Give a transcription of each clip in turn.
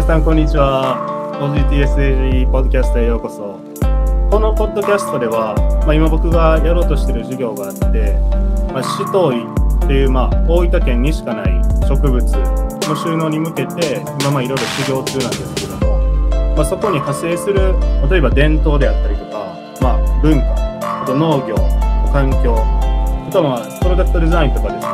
皆さん、こんにちは。OGTSAG ポッドキャストへようこそ。このポッドキャストでは、まあ、今僕がやろうとしている授業があって、まあ、シトイっていう、まあ、大分県にしかない植物の収納に向けて、今、まあ、いろいろ修行中なんですけども、まあ、そこに派生する、例えば伝統であったりとか、まあ、文化、あと農業、環境、あとは、まあ、プロダクトデザインとかですね、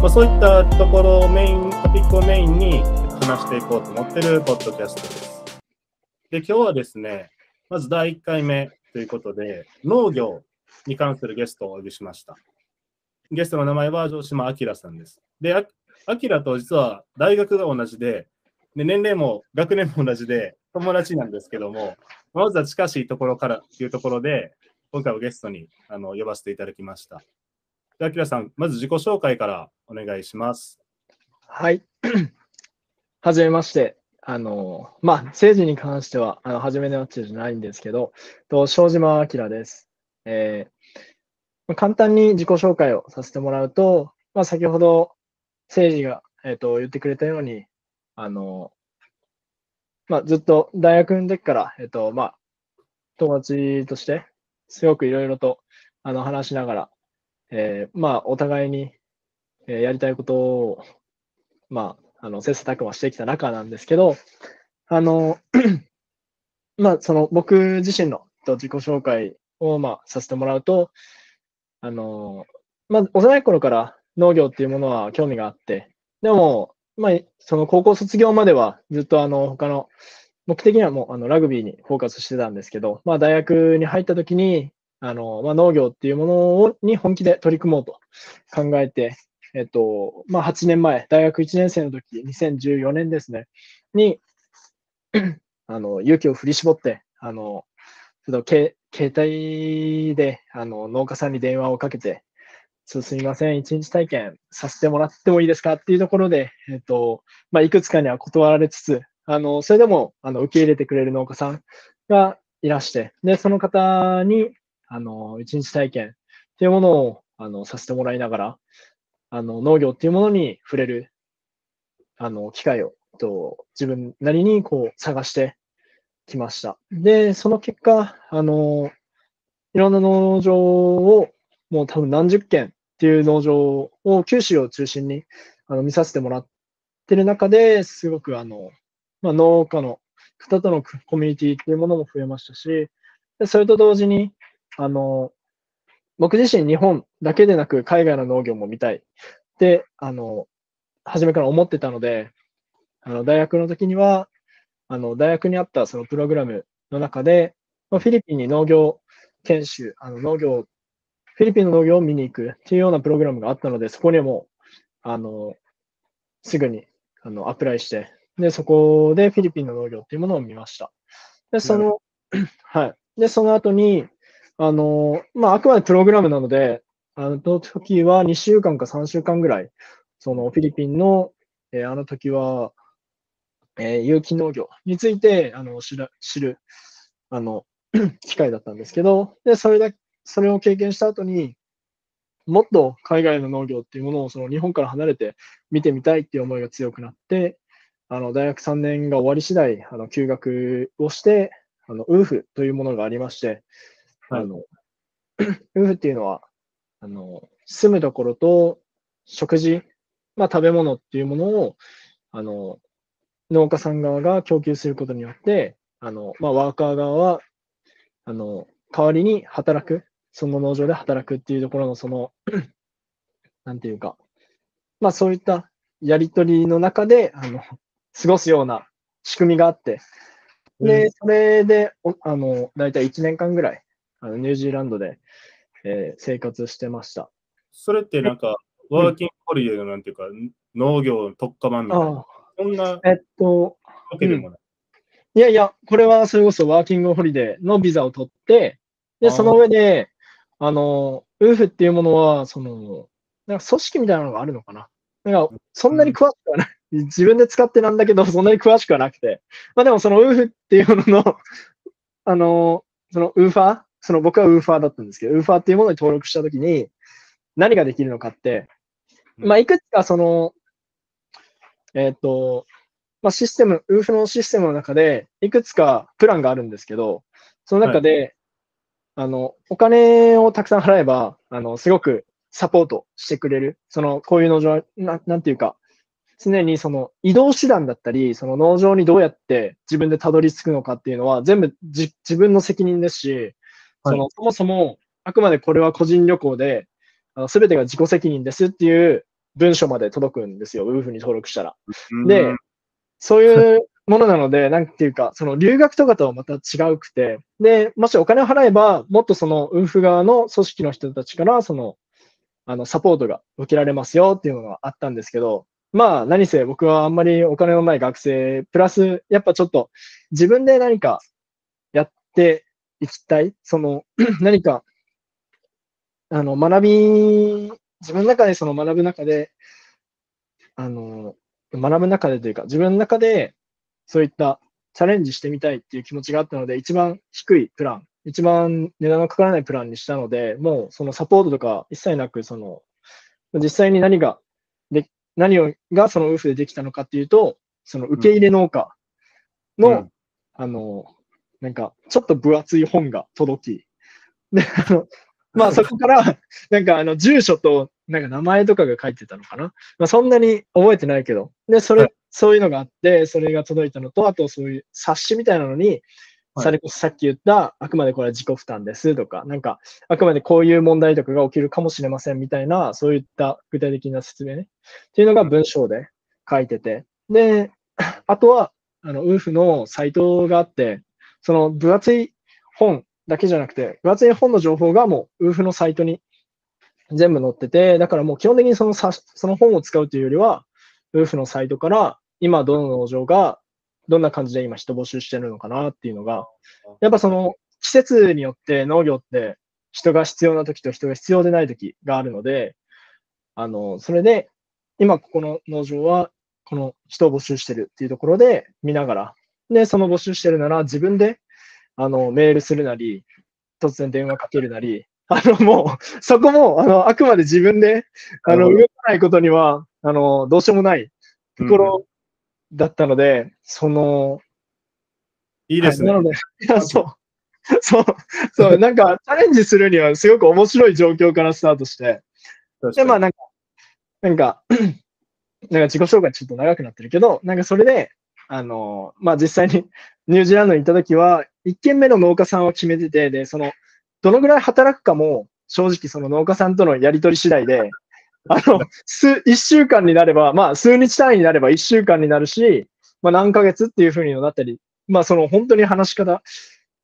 まあ、そういったところをメイン、トピックをメインに話していこうと思ってるポッドキャストです。で、今日はですね、まず第1回目ということで、農業に関するゲストをお呼びしました。ゲストの名前は城島明さんです。で、あ明と実は大学が同じで、で年齢も学年も同じで友達なんですけども、まずは近しいところからっていうところで、今回はゲストにあの呼ばせていただきました。で、明さん、まず自己紹介からお願いします。はい。はじめまして。あの、まあ、政治に関しては、あの、初めのやつじゃないんですけど、と、庄島明です。えー、簡単に自己紹介をさせてもらうと、まあ、先ほど、政治が、えっ、ー、と、言ってくれたように、あの、まあ、ずっと大学の時から、えっ、ー、と、まあ、友達として、すごくいろいろと、あの、話しながら、えー、まあ、お互いに、えー、やりたいことを、まあ、あの、切磋琢磨してきた中なんですけど、あの、まあ、その僕自身の自己紹介を、まあ、させてもらうと、あの、まあ、幼い頃から農業っていうものは興味があって、でも、まあ、その高校卒業まではずっとあの、他の、目的にはもうあのラグビーにフォーカスしてたんですけど、まあ、大学に入った時に、あの、まあ、農業っていうものをに本気で取り組もうと考えて、えっと、まあ、8年前、大学1年生の時、2014年ですね、に、あの、勇気を振り絞って、あの、ちょっと携帯で、あの、農家さんに電話をかけて、すみません、一日体験させてもらってもいいですか？っていうところで、えっと、まあ、いくつかには断られつつ、あの、それでも、あの、受け入れてくれる農家さんがいらして、で、その方に、あの、一日体験っていうものを、あの、させてもらいながら、あの、農業っていうものに触れる、あの、機会を、と、自分なりにこう探してきました。で、その結果、あの、いろんな農場を、もう多分何十件っていう農場を九州を中心にあの見させてもらってる中ですごくあの、まあ、農家の方とのコミュニティっていうものも増えましたし、それと同時に、あの、僕自身日本だけでなく海外の農業も見たいって、あの、初めから思ってたので、あの、大学の時には、あの、大学にあったそのプログラムの中で、フィリピンに農業研修、あの、農業、フィリピンの農業を見に行くっていうようなプログラムがあったので、そこにも、あの、すぐに、あの、アプライして、で、そこでフィリピンの農業っていうものを見ました。で、その、はい。で、その後に、あの、まあ、あくまでプログラムなので、あの時は2週間か3週間ぐらい、そのフィリピンの、えー、あの時は、えー、有機農業についてあの知る知るあの 機会だったんですけど、で、それだそれを経験した後に、もっと海外の農業っていうものをその日本から離れて見てみたいっていう思いが強くなって、あの大学3年が終わり次第、あの休学をして、あのウーフというものがありまして、あの、夫婦っていうのは、あの、住むところと食事、まあ食べ物っていうものを、あの、農家さん側が供給することによって、あの、まあワーカー側は、あの、代わりに働く、その農場で働くっていうところのその、なんていうか、まあそういったやりとりの中で、あの、過ごすような仕組みがあって、で、それで、あの、だいたい1年間ぐらい、あのニュージーランドで、えー、生活してました。それってなんか、ワーキングホリデーのなんていうか、農業特化版みたいな。そんなえっと、わけでもない、うん。いやいや、これはそれこそワーキングホリデーのビザを取って、で、その上で、あの、ウーフっていうものは、その、なんか組織みたいなのがあるのかな。なんか、そんなに詳しくはない。うん、自分で使ってなんだけど、そんなに詳しくはなくて。まあでも、そのウーフっていうものの、あの、そのウーファーその僕はウーファーだったんですけど、ウーファーっていうものに登録したときに、何ができるのかって、まあ、いくつかその、えっ、ー、と、まあ、システム、ウーフのシステムの中で、いくつかプランがあるんですけど、その中で、あの、お金をたくさん払えば、あの、すごくサポートしてくれる。その、こういう農場、ななんていうか、常にその移動手段だったり、その農場にどうやって自分でたどり着くのかっていうのは全部じ自分の責任ですし、そのそもそもあくまでこれは個人旅行で、すべてが自己責任ですっていう文書まで届くんですよ、ウーフに登録したら。で、そういうものなので、なんていうか、その留学とかとはまた違うくて、で、もしお金を払えば、もっとそのウーフ側の組織の人たちから、その、あの、サポートが受けられますよっていうのがあったんですけど、まあ、何せ僕はあんまりお金のない学生、プラス、やっぱちょっと自分で何かやっていきたい。その、何か、あの、学び、自分の中でその学ぶ中で、あの、学ぶ中でというか、自分の中でそういったチャレンジしてみたいっていう気持ちがあったので、一番低いプラン、一番値段のかからないプランにしたので、もうそのサポートとか一切なく、その、実際に何がで何をがそのウーフでできたのかっていうと、その受け入れ農家の、うん、あの、なんか、ちょっと分厚い本が届き、で、あの、まあそこから、なんかあの、住所と、なんか名前とかが書いてたのかな。まあそんなに覚えてないけど。で、それ、はい、そういうのがあって、それが届いたのと、あとそういう冊子みたいなのに、それこそさっき言った、あくまでこれは自己負担ですとか、なんか、あくまでこういう問題とかが起きるかもしれませんみたいな、そういった具体的な説明ね。っていうのが文章で書いてて。で、あとは、あの、ウーフのサイトがあって、その分厚い本だけじゃなくて、分厚い本の情報がもう、ウーフのサイトに全部載ってて、だからもう基本的にそのさその本を使うというよりは、ウーフのサイトから今どの農場がどんな感じで今人募集してるのかなっていうのが、やっぱその季節によって農業って人が必要な時と人が必要でない時があるので、あの、それで今ここの農場はこの人を募集してるっていうところで見ながら、で、その募集してるなら自分であのメールするなり、突然電話かけるなり、あの、もう、そこも、あの、あくまで自分で、あの、動かないことには、あの、どうしようもないところだったので、うん、その、いいですね。はい、なので、いや、そう。そう、そう、なんか、チャレンジするにはすごく面白い状況からスタートして、で、まあなんか、なんか、なんか自己紹介ちょっと長くなってるけど、なんかそれで、あの、まあ実際に ニュージーランドに行った時は、1軒目の農家さんを決めてて、で、その、どのぐらい働くかも、正直その農家さんとのやり取り次第で、あの、数、一週間になれば、まあ、数日単位になれば一週間になるし、まあ、何ヶ月っていうふうになったり、まあ、その、本当に話し方、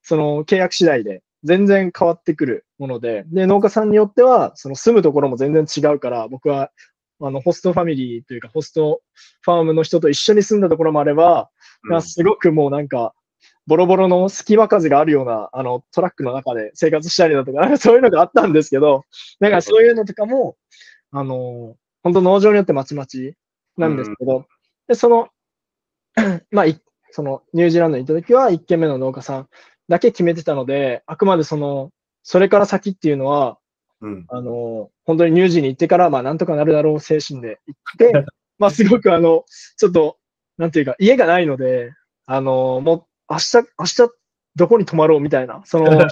その、契約次第で、全然変わってくるもので、で、農家さんによっては、その住むところも全然違うから、僕は、あの、ホストファミリーというか、ホストファームの人と一緒に住んだところもあれば、うん、すごくもうなんか、ボロボロの隙間風があるような、あの、トラックの中で生活したりだとか、そういうのがあったんですけど、なんかそういうのとかも、あの、本当農場によってまちまちなんですけど、うん、で、その、まあ、そのニュージーランドに行った時は1軒目の農家さんだけ決めてたので、あくまでその、それから先っていうのは、うん、あの、本当にニュージーに行ってから、まあ、なんとかなるだろう精神で行って、まあ、すごくあの、ちょっと、なんていうか、家がないので、あの、もう、明日、明日、どこに泊まろうみたいな、その、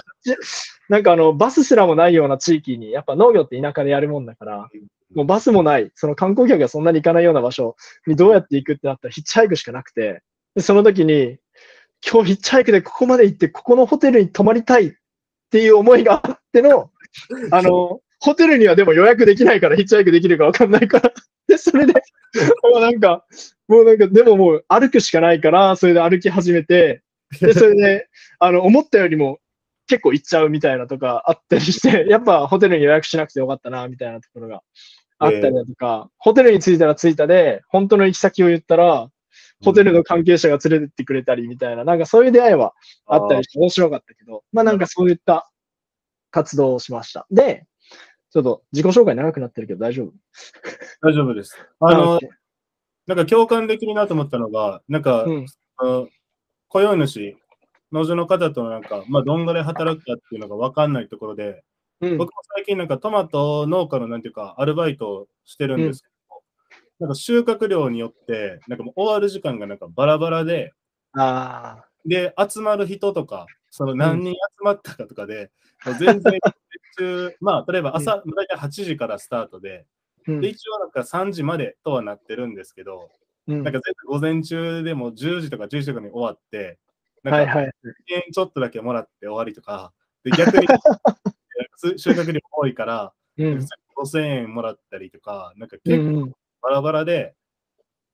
なんかあの、バスすらもないような地域に、やっぱ農業って田舎でやるもんだから、もうバスもない、その観光客がそんなに行かないような場所にどうやって行くってなったらヒッチハイクしかなくて、でその時に、今日ヒッチハイクでここまで行って、ここのホテルに泊まりたいっていう思いがあっての、あの、ホテルにはでも予約できないからヒッチハイクできるかわかんないから。で、それで、もうなんか、もうなんか、でももう歩くしかないから、それで歩き始めて、で、それで、あの、思ったよりも結構行っちゃうみたいなとかあったりして、やっぱホテルに予約しなくてよかったな、みたいなところがあったりだとか、えー、ホテルに着いたら着いたで、本当の行き先を言ったら、ホテルの関係者が連れてってくれたりみたいな、なんかそういう出会いはあったりして面白かったけど、まあなんかそういった活動をしました。で、ちょっと自己紹介長くなってるけど大丈夫？大丈夫です。あの、なんか共感できるなと思ったのが、なんか、うん、雇用主農場の方となんか、まあ、どんぐらい働くかっていうのが分かんないところで、うん、僕も最近なんかトマト農家のなんていうか、アルバイトをしてるんですけど、なんか収穫量によって、なんかもう終わる時間がなんかバラバラで。で、集まる人とか、その何人集まったかとかで、もう全然中、まあ、例えば朝、大体8時からスタートで、うんで、一応なんか3時までとはなってるんですけど、うんなんか午前中でも10時とか11時とかに終わって、なんかはいはい。1000円ちょっとだけもらって終わりとか、で逆にす 収穫量多いから、うん。5000円もらったりとか、なんかう結構んうん、バラバラで、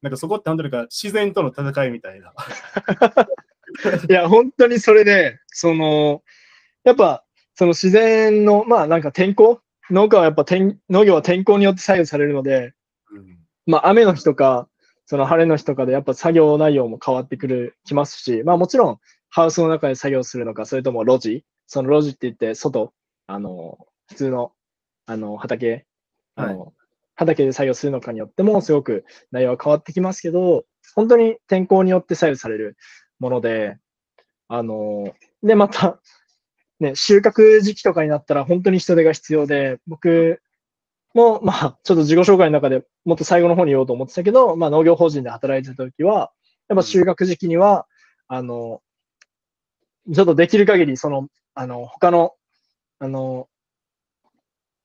なんかそこって本当に自然との戦いみたいな。いや、本当にそれで、その、やっぱ、その自然の、まあなんか天候？農家はやっぱ天農業は天候によって左右されるので、うん。まあ雨の日とか、その晴れの日とかでやっぱ作業内容も変わってくる、きますし、まあもちろんハウスの中で作業するのか、それとも路地、その路地って言って外、あの、普通の、あの、畑、あの、畑で作業するのかによってもすごく内容は変わってきますけど、本当に天候によって左右されるもので、あの、で、また、ね、収穫時期とかになったら本当に人手が必要で、僕も、まあ、ちょっと自己紹介の中でもっと最後の方に言おうと思ってたけど、まあ、農業法人で働いてた時は、やっぱ収穫時期には、あの、ちょっとできる限り、その、あの、他の、あの、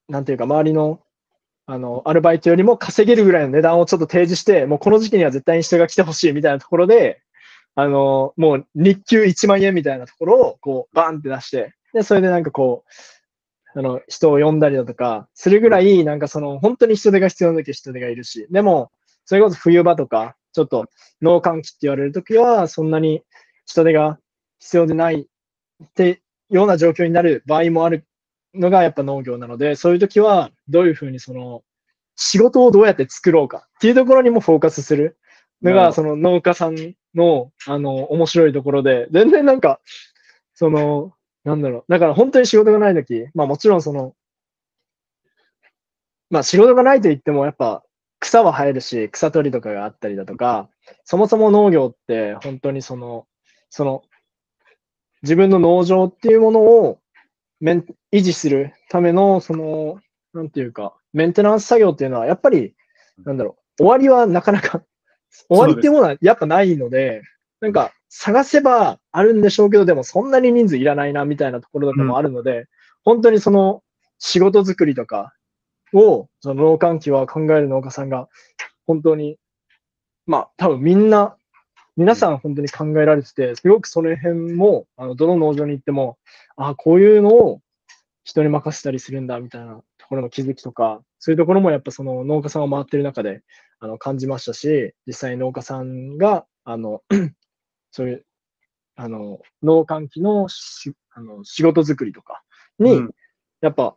なんていうか、周りの、あの、アルバイトよりも稼げるぐらいの値段をちょっと提示して、もうこの時期には絶対に人が来てほしいみたいなところで、あの、もう日給1万円みたいなところを、こう、バーンって出して、で、それでなんかこう、あの、人を呼んだりだとか、するぐらい、なんかその、本当に人手が必要な時は人手がいるし、でも、それこそ冬場とか、ちょっと農閑期って言われる時は、そんなに人手が必要でないってような状況になる場合もあるのがやっぱ農業なので、そういう時はどういうふうにその仕事をどうやって作ろうかっていうところにもフォーカスするのが、その農家さんのあの面白いところで、全然なんか、その、なんだろう、だから本当に仕事がない時、まあもちろんその、まあ仕事がないと言ってもやっぱ草は生えるし、草取りとかがあったりだとか、そもそも農業って本当にその、その、自分の農場っていうものを維持するための、その、なんていうか、メンテナンス作業っていうのは、やっぱり、なんだろう、終わりはなかなか、終わりっていうものはやっぱないので、なんか、探せばあるんでしょうけど、でもそんなに人数いらないな、みたいなところとかもあるので、本当にその、仕事作りとかを、その農閑期は考える農家さんが、本当に、まあ、多分みんな、皆さん本当に考えられてて、すごくその辺も、あの、どの農場に行っても、ああこういうのを人に任せたりするんだ、みたいなところの気づきとか、そういうところもやっぱその農家さんが回ってる中で、あの、感じましたし、実際農家さんが、あの、そういう、あの、農閑期のしあの仕事作りとかに、うんやっぱ、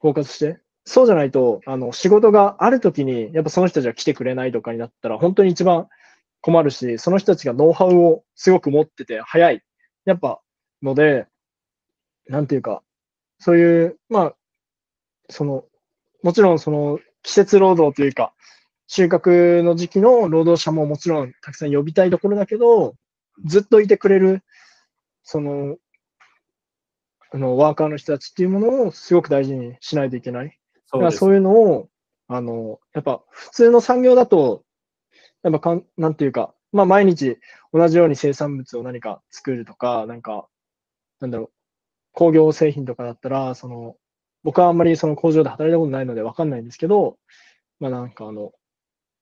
フォーカスして、そうじゃないと、あの、仕事があるときに、やっぱその人たちが来てくれないとかになったら、本当に一番困るし、その人たちがノウハウをすごく持ってて、早い。やっぱ、ので、なんていうか、そういう、まあ、その、もちろんその、季節労働というか、収穫の時期の労働者ももちろんたくさん呼びたいところだけど、ずっといてくれる、その、あの、ワーカーの人たちっていうものをすごく大事にしないといけない。だそうそういうのを、あの、やっぱ普通の産業だと、やっぱかん、なんていうか、まあ毎日同じように生産物を何か作るとか、なんか、なんだろう、工業製品とかだったら、その、僕はあんまりその工場で働いたことないのでわかんないんですけど、まあなんかあの、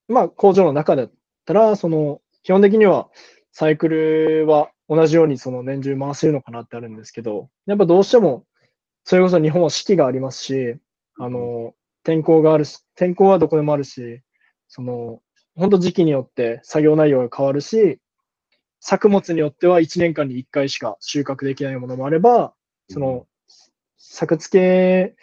まあ工場の中だったら、その、基本的にはサイクルは同じようにその年中回せるのかなってあるんですけど、やっぱどうしても、それこそ日本は四季がありますし、あの、天候があるし、天候はどこでもあるし、その、本当時期によって作業内容が変わるし、作物によっては1年間に1回しか収穫できないものもあれば、その、作付け、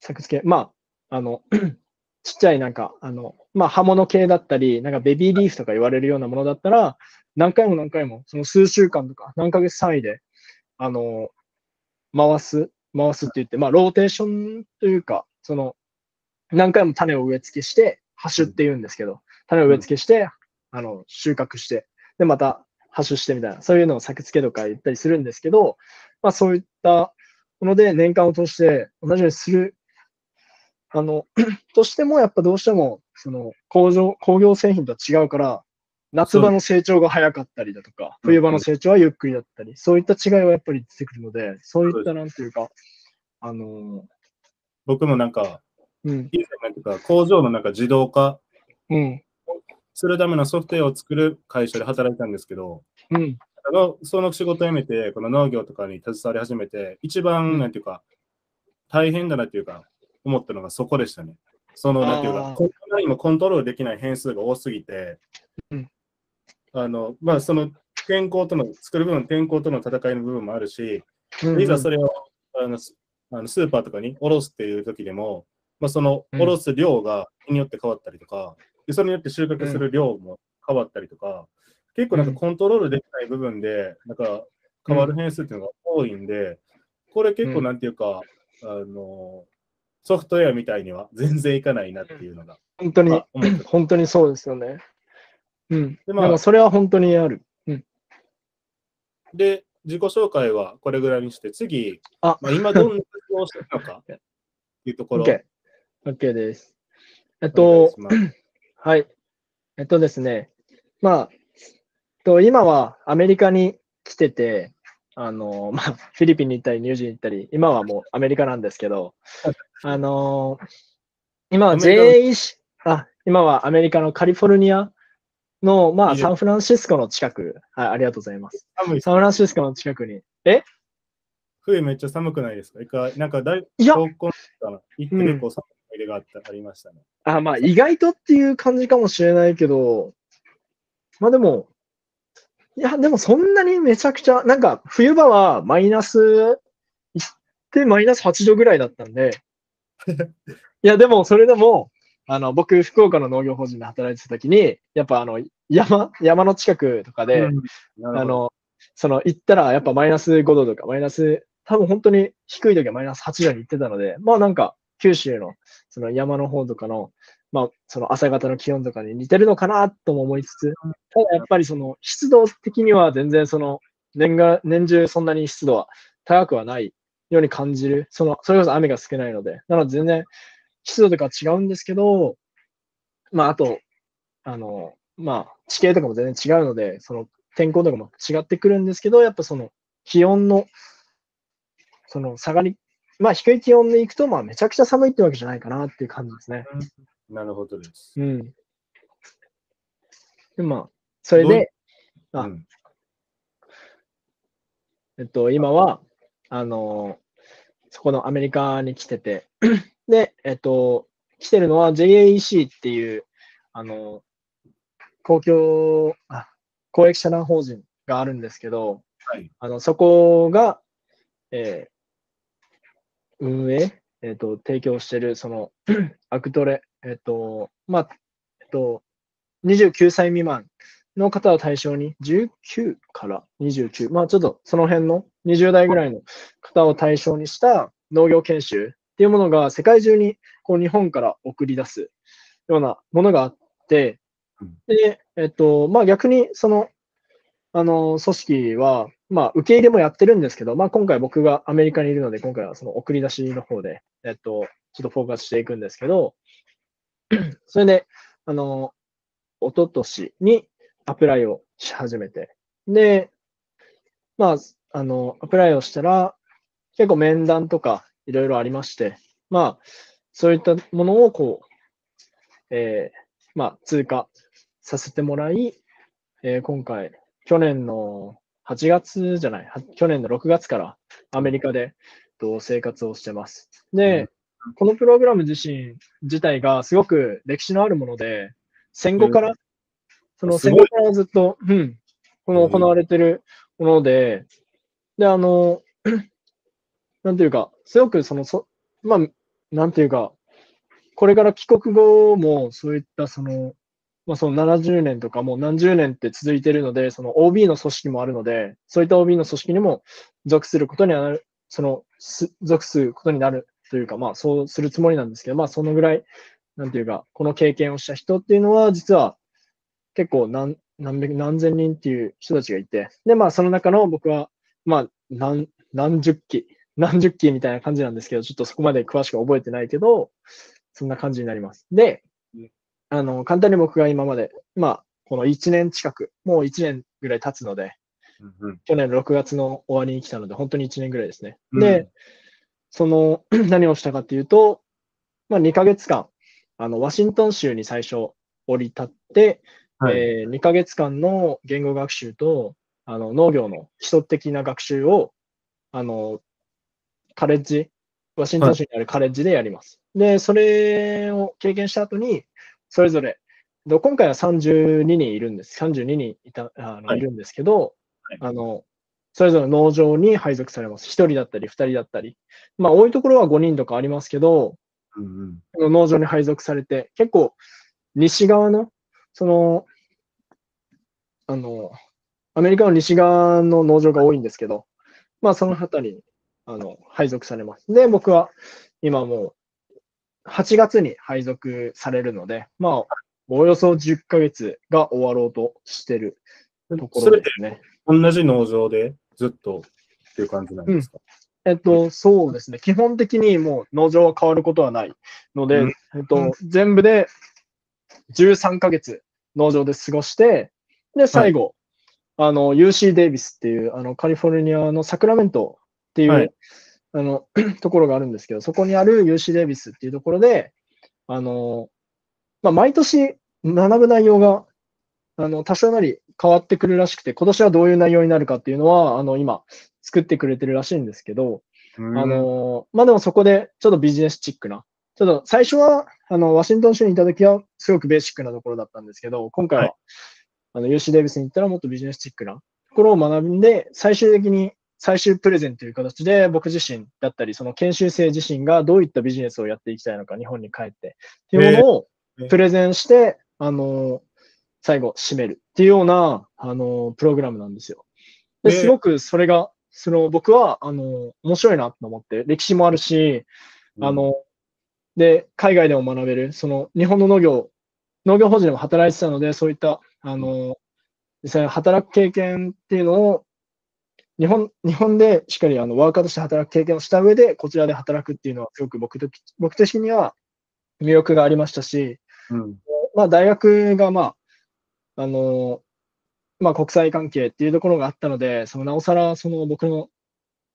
作付け、まあ、あの、ちっちゃいなんか、あの、まあ、刃物系だったり、なんかベビーリーフとか言われるようなものだったら、何回も何回も、その数週間とか何ヶ月単位で、あの、回す、回すって言って、まあ、ローテーションというか、その、何回も種を植え付けして、ハッシュって言うんですけど、種を植え付けして、あの、収穫して、で、また、ハッシュしてみたいな、そういうのを作付けとか言ったりするんですけど、まあ、そういったので年間を通して同じようにする。あの、としてもやっぱどうしても、その工場、工業製品とは違うから、夏場の成長が早かったりだとか、うん冬場の成長はゆっくりだったり、そういった違いはやっぱり出てくるので、そういったなんていうか、あの僕もなんか、ー、うん、なんか、工場のなんか自動化うん、するためのソフトウェアを作る会社で働いたんですけど、うん、あのその仕事を辞めて、この農業とかに携わり始めて、一番、うん。なんていうか、大変だなっていうか、思ったのがそこでしたね。その、なんていうかこんなにもコントロールできない変数が多すぎて、うん。あの、まあ、その天候との、作る部分、天候との戦いの部分もあるし、うんいざそれをあのスあのスーパーとかに卸すっていう時でも、まあ、そのうん。卸す量が日によって変わったりとか、でそれによって収穫する量も変わったりとか、結構なんかうんコントロールできない部分で、なんか変わる変数っていうのが多いんで、これ結構なんていうか、あのソフトウェアみたいには 全然いかないなっていうのが、本当に本当にそうですよね。うん。でまあそれは本当にある。うん。で、自己紹介はこれぐらいにして、次、あ、まあ、今どんな活動をしてるのか っていうところ。OK。OK です。えっとはい。えっとですね。まあ、と今はアメリカに来てて、あの、まあ、フィリピンに行ったり、ニュージーに行ったり、今はもうアメリカなんですけど、あの、今はアメリカ JEC、あ、今はアメリカのカリフォルニアの、まあ、サンフランシスコの近く、はい、ありがとうございます。サンフランシスコの近くに、え？冬めっちゃ寒くないですか？なんかだいいや。行って結構寒い出があった、ありましたね。あ、まあ、意外とっていう感じかもしれないけど、まあでも、いや、でもそんなにめちゃくちゃ、なんか冬場はマイナス、行ってマイナス8度ぐらいだったんで、いや、でもそれでも、あの、僕、福岡の農業法人で働いてた時に、やっぱあの、山、山の近くとかで、うん。あの、その行ったらやっぱマイナス5度とか、マイナス、多分本当に低い時はマイナス8度に行ってたので、まあなんか九州のその山の方とかの、まあその朝方の気温とかに似てるのかなとも思いつつ、ただやっぱりその湿度的には全然その年が、年中そんなに湿度は高くはないように感じる。その、それこそ雨が少ないので、なので全然湿度とか違うんですけど、まああと、あの、まあ地形とかも全然違うので、その天候とかも違ってくるんですけど、やっぱその気温の、その下がり、まあ低い気温で行くと、まあめちゃくちゃ寒いってわけじゃないかなっていう感じですね。なるほどです。うん。で、まあ、それで、あうんえっと、今は、あのそこのアメリカに来てて、で、えっと、来てるのは JAEC っていう、あの公共、あ、公益社団法人があるんですけど、はい。あの、そこが、えー運営、えっ、と、提供してる、その、アクトレ、えっ、と、まあ、えっ、と、29歳未満の方を対象に、19から29、まあ、ちょっとその辺の20代ぐらいの方を対象にした農業研修っていうものが世界中にこう日本から送り出すようなものがあってうん、で、えっ、と、まあ、逆にその、あの、組織は、まあ、受け入れもやってるんですけど、まあ、今回僕がアメリカにいるので、今回はその送り出しの方で、えっと、ちょっとフォーカスしていくんですけど、それで、あの、一昨年にアプライをし始めて、で、まあ、あの、アプライをしたら、結構面談とかいろいろありまして、まあ、そういったものをこう、えーまあ、通過させてもらい、えー今回、去年の8月じゃない、去年の6月からアメリカでと生活をしてます。で、このプログラム自身自体がすごく歴史のあるもので、戦後から、その戦後からずっと、うん、この行われてるもので、で、あの、なんていうか、すごくその、そまあ、なんていうか、これから帰国後もそういったその、まあ、その70年とかもう何十年って続いているので、その OB の組織もあるので、そういった OB の組織にも属することにはなる、その、す属することになるというか、まあそうするつもりなんですけど、まあそのぐらい、なんていうか、この経験をした人っていうのは、実は結構何、何百、何千人っていう人たちがいて、で、まあその中の僕は、まあ何、何十期、何十期みたいな感じなんですけど、ちょっとそこまで詳しく覚えてないけど、そんな感じになります。で、あの、簡単に僕が今まで、まあ、この1年近く、もう1年ぐらい経つので、うん去年6月の終わりに来たので、本当に1年ぐらいですね。うんで、その、何をしたかっていうと、まあ、2ヶ月間、あの、ワシントン州に最初降り立って、はい。え2ヶ月間の言語学習と、あの、農業の基礎的な学習を、あの、カレッジ、ワシントン州にあるカレッジでやります。で、それを経験した後に、それぞれ、で今回は32人いるんです。32人いたあの、はいい、るんですけど、はいあの、それぞれの農場に配属されます。1人だったり、2人だったり。まあ、多いところは5人とかありますけど、うんうん農場に配属されて、結構、西側の、その、あの、アメリカの西側の農場が多いんですけど、まあ、そのあたりに、あの、配属されます。で、僕は、今もう、8月に配属されるので、まあ、およそ10ヶ月が終わろうとしてるところですね。同じ農場でずっとっていう感じなんですか、えっと、そうですね。基本的にもう農場は変わることはないので、うん。えっと、全部で13ヶ月農場で過ごして、で、最後、あの、UC デイビスっていう、あの、カリフォルニアのサクラメントっていう、はい。あの、ところがあるんですけど、そこにある UC デイビスっていうところで、あの、まあ、毎年学ぶ内容が、あの、多少なり変わってくるらしくて、今年はどういう内容になるかっていうのは、あの、今、作ってくれてるらしいんですけど、うん。あの、まあ、でもそこでちょっとビジネスチックな、ちょっと最初は、あの、ワシントン州にいた時はすごくベーシックなところだったんですけど、今回は、はい。あの、UC デイビスに行ったらもっとビジネスチックなところを学んで、最終的に最終プレゼンという形で僕自身だったり、その研修生自身がどういったビジネスをやっていきたいのか、日本に帰って、っていうものをえー。プレゼンして、あの、最後締めるっていうような、あの、プログラムなんですよ。でえーすごくそれが、その僕は、あの、面白いなと思って、歴史もあるし、あ、の、で、海外でも学べる、その日本の農業、農業法人でも働いてたので、そういった、あの、実際に働く経験っていうのを、日本、日本でしっかりあのワーカーとして働く経験をした上で、こちらで働くっていうのは、すごく僕と僕的には魅力がありましたし、うん。まあ、大学が、まあ、あの、まあ、国際関係っていうところがあったので、そのなおさら、その僕の、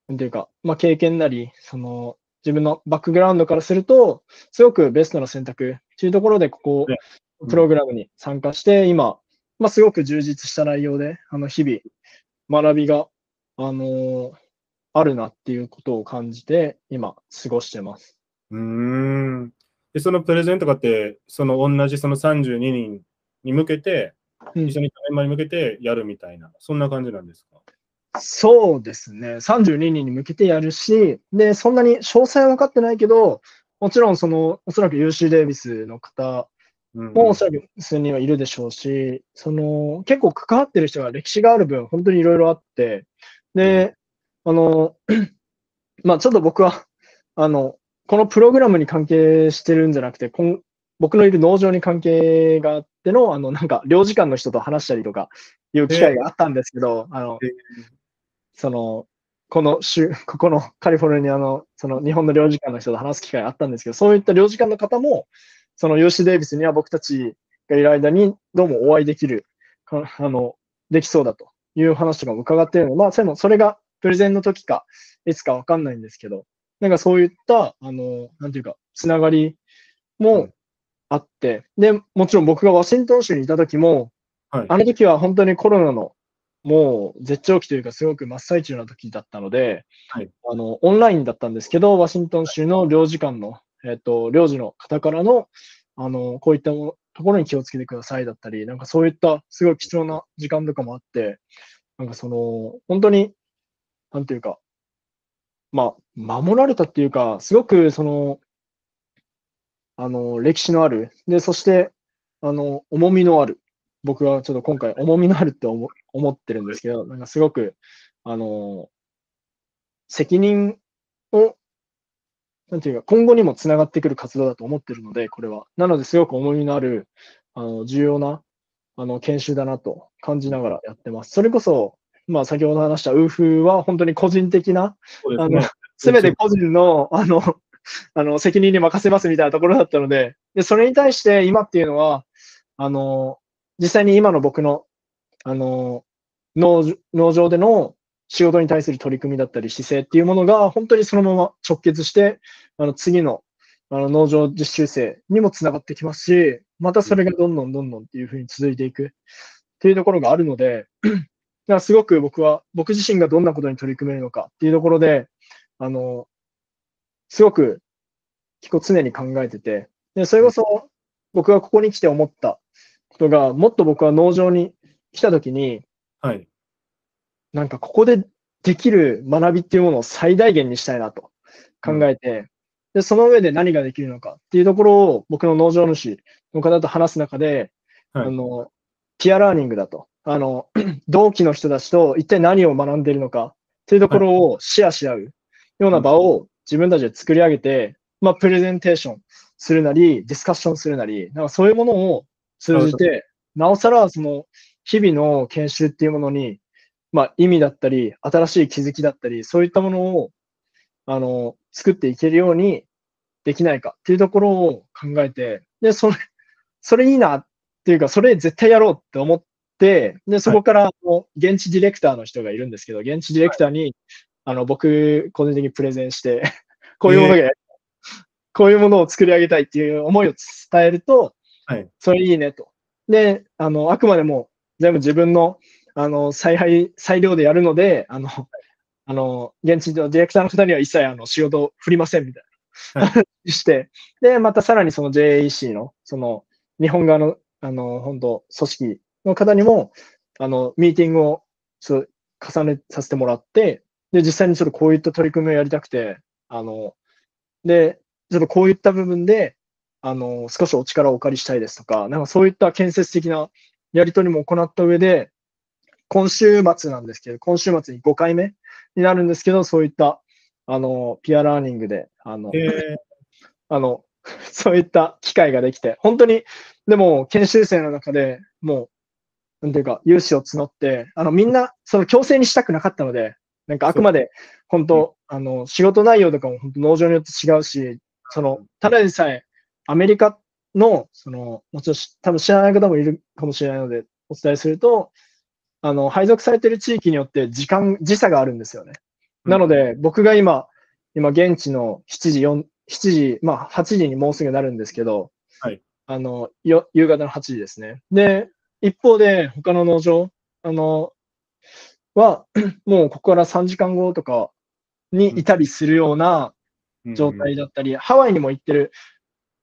なんていうか、まあ、経験なり、その、自分のバックグラウンドからすると、すごくベストな選択っていうところで、ここね、プログラムに参加して、今、まあ、すごく充実した内容で、あの、日々、学びが、あのあるなっていうことを感じて、今、過ごしてます。うーん。で、そのプレゼンとかって、その同じその32人に向けて、うん一緒にメンバーに向けてやるみたいな、そんな感じなんですか？そうですね。32人に向けてやるし、で、そんなに詳細は分かってないけど、もちろんその、おそらく UC デイビスの方うんもおそらく数人はいるでしょうし、その、結構関わってる人が歴史がある分、本当にいろいろあって、で、あの、まあちょっと僕は、あの、このプログラムに関係してるんじゃなくて、こん僕のいる農場に関係があっての、あの、なんか、領事館の人と話したりとかいう機会があったんですけど、あのえー、その、この州、ここのカリフォルニアの、その日本の領事館の人と話す機会があったんですけど、そういった領事館の方も、その UC デイビスには僕たちがいる間にどうもお会いできる、かあの、できそうだという話とかも伺っているので、まあ、それも、それがプレゼンの時か、いつかわかんないんですけど、なんかそういった、あの、なんていうか、つながりもあって、で、もちろん僕がワシントン州にいた時も、はい。あの時は本当にコロナのもう絶頂期というかすごく真っ最中の時だったので、はいあのオンラインだったんですけど、ワシントン州の領事館の、えっと領事の方からのあのこういったもところに気をつけてくださいだったり、なんかそういったすごい貴重な時間とかもあって、なんかその本当に、なんていうか、まあ、守られたっていうか、すごくその、あの、歴史のある、で、そして、あの、重みのある、僕はちょっと今回重みのあるって思思ってるんですけど、なんかすごく、あの、責任を、なんていうか、今後にもつながってくる活動だと思ってるので、これは。なので、すごく重みのある、あの、重要な、あの、研修だなと感じながらやってます。それこそ、まあ、先ほど話したウーフーは本当に個人的な、あの すべて個人の、あの、あの、責任に任せますみたいなところだったので、で、それに対して今っていうのは、あの、実際に今の僕の、あの、農農場での仕事に対する取り組みだったり姿勢っていうものが本当にそのまま直結して、あの次のあの農場実習生にもつながってきますし、またそれがどんどんどんどんっていうふうに続いていく。っていうところがあるので、だからすごく僕は、僕自身がどんなことに取り組めるのかっていうところで、あの、すごく結構常に考えてて、で、それこそ僕がここに来て思ったことが、もっと僕は農場に来たときに、はい。なんかここでできる学びっていうものを最大限にしたいなと考えて、うん、で、その上で何ができるのかっていうところを僕の農場主の方と話す中で、はい、あの、ピアラーニングだと。あの、同期の人たちと一体何を学んでいるのかっていうところをシェアし合うような場を自分たちで作り上げて、まあ、プレゼンテーションするなり、ディスカッションするなり、なんかそういうものを通じて、なおさらその日々の研修っていうものにまあ、意味だったり、新しい気づきだったり、そういったものを、あの、作っていけるようにできないかっていうところを考えて、で、それ、それいいなっていうか、それ絶対やろうって思って、で、そこからもう現地ディレクターの人がいるんですけど、現地ディレクターに、あの、僕、個人的にプレゼンして、こういうものが、こういうものを作り上げたいっていう思いを伝えると、はい、それいいねと。で、あの、あくまでも全部自分のあの、采配、裁量でやるので、あの、あの、現地のディレクターの方には一切あの仕事を振りませんみたいな、はい、して、で、またさらにその JAC の、その、日本側の、あの、本当組織の方にも、あの、ミーティングをそう重ねさせてもらって、で、実際にちょっとこういった取り組みをやりたくて、あの、で、ちょっとこういった部分で、あの、少しお力をお借りしたいですとか、なんかそういった建設的なやり取りも行った上で、今週末なんですけど、今週末に5回目になるんですけど、そういった、あの、ピアラーニングで、あの、あの、そういった機会ができて、本当に、でも、研修生の中でもう、なんていうか、融資を募って、あの、みんな、その強制にしたくなかったので、なんかあくまで、本当、あの、仕事内容とかも本当農場によって違うし、その、ただでさえ、アメリカの、その、もちろん多分知らない方もいるかもしれないので、お伝えすると、あの、配属されてる地域によって時間、時差があるんですよね。なので、僕が今、今、現地の7時、4、7時、まあ、8時にもうすぐなるんですけど、はい。あの、よ夕方の8時ですね。で、一方で、他の農場、あの、は、もうここから3時間後とかにいたりするような状態だったり、ハワイにも行ってる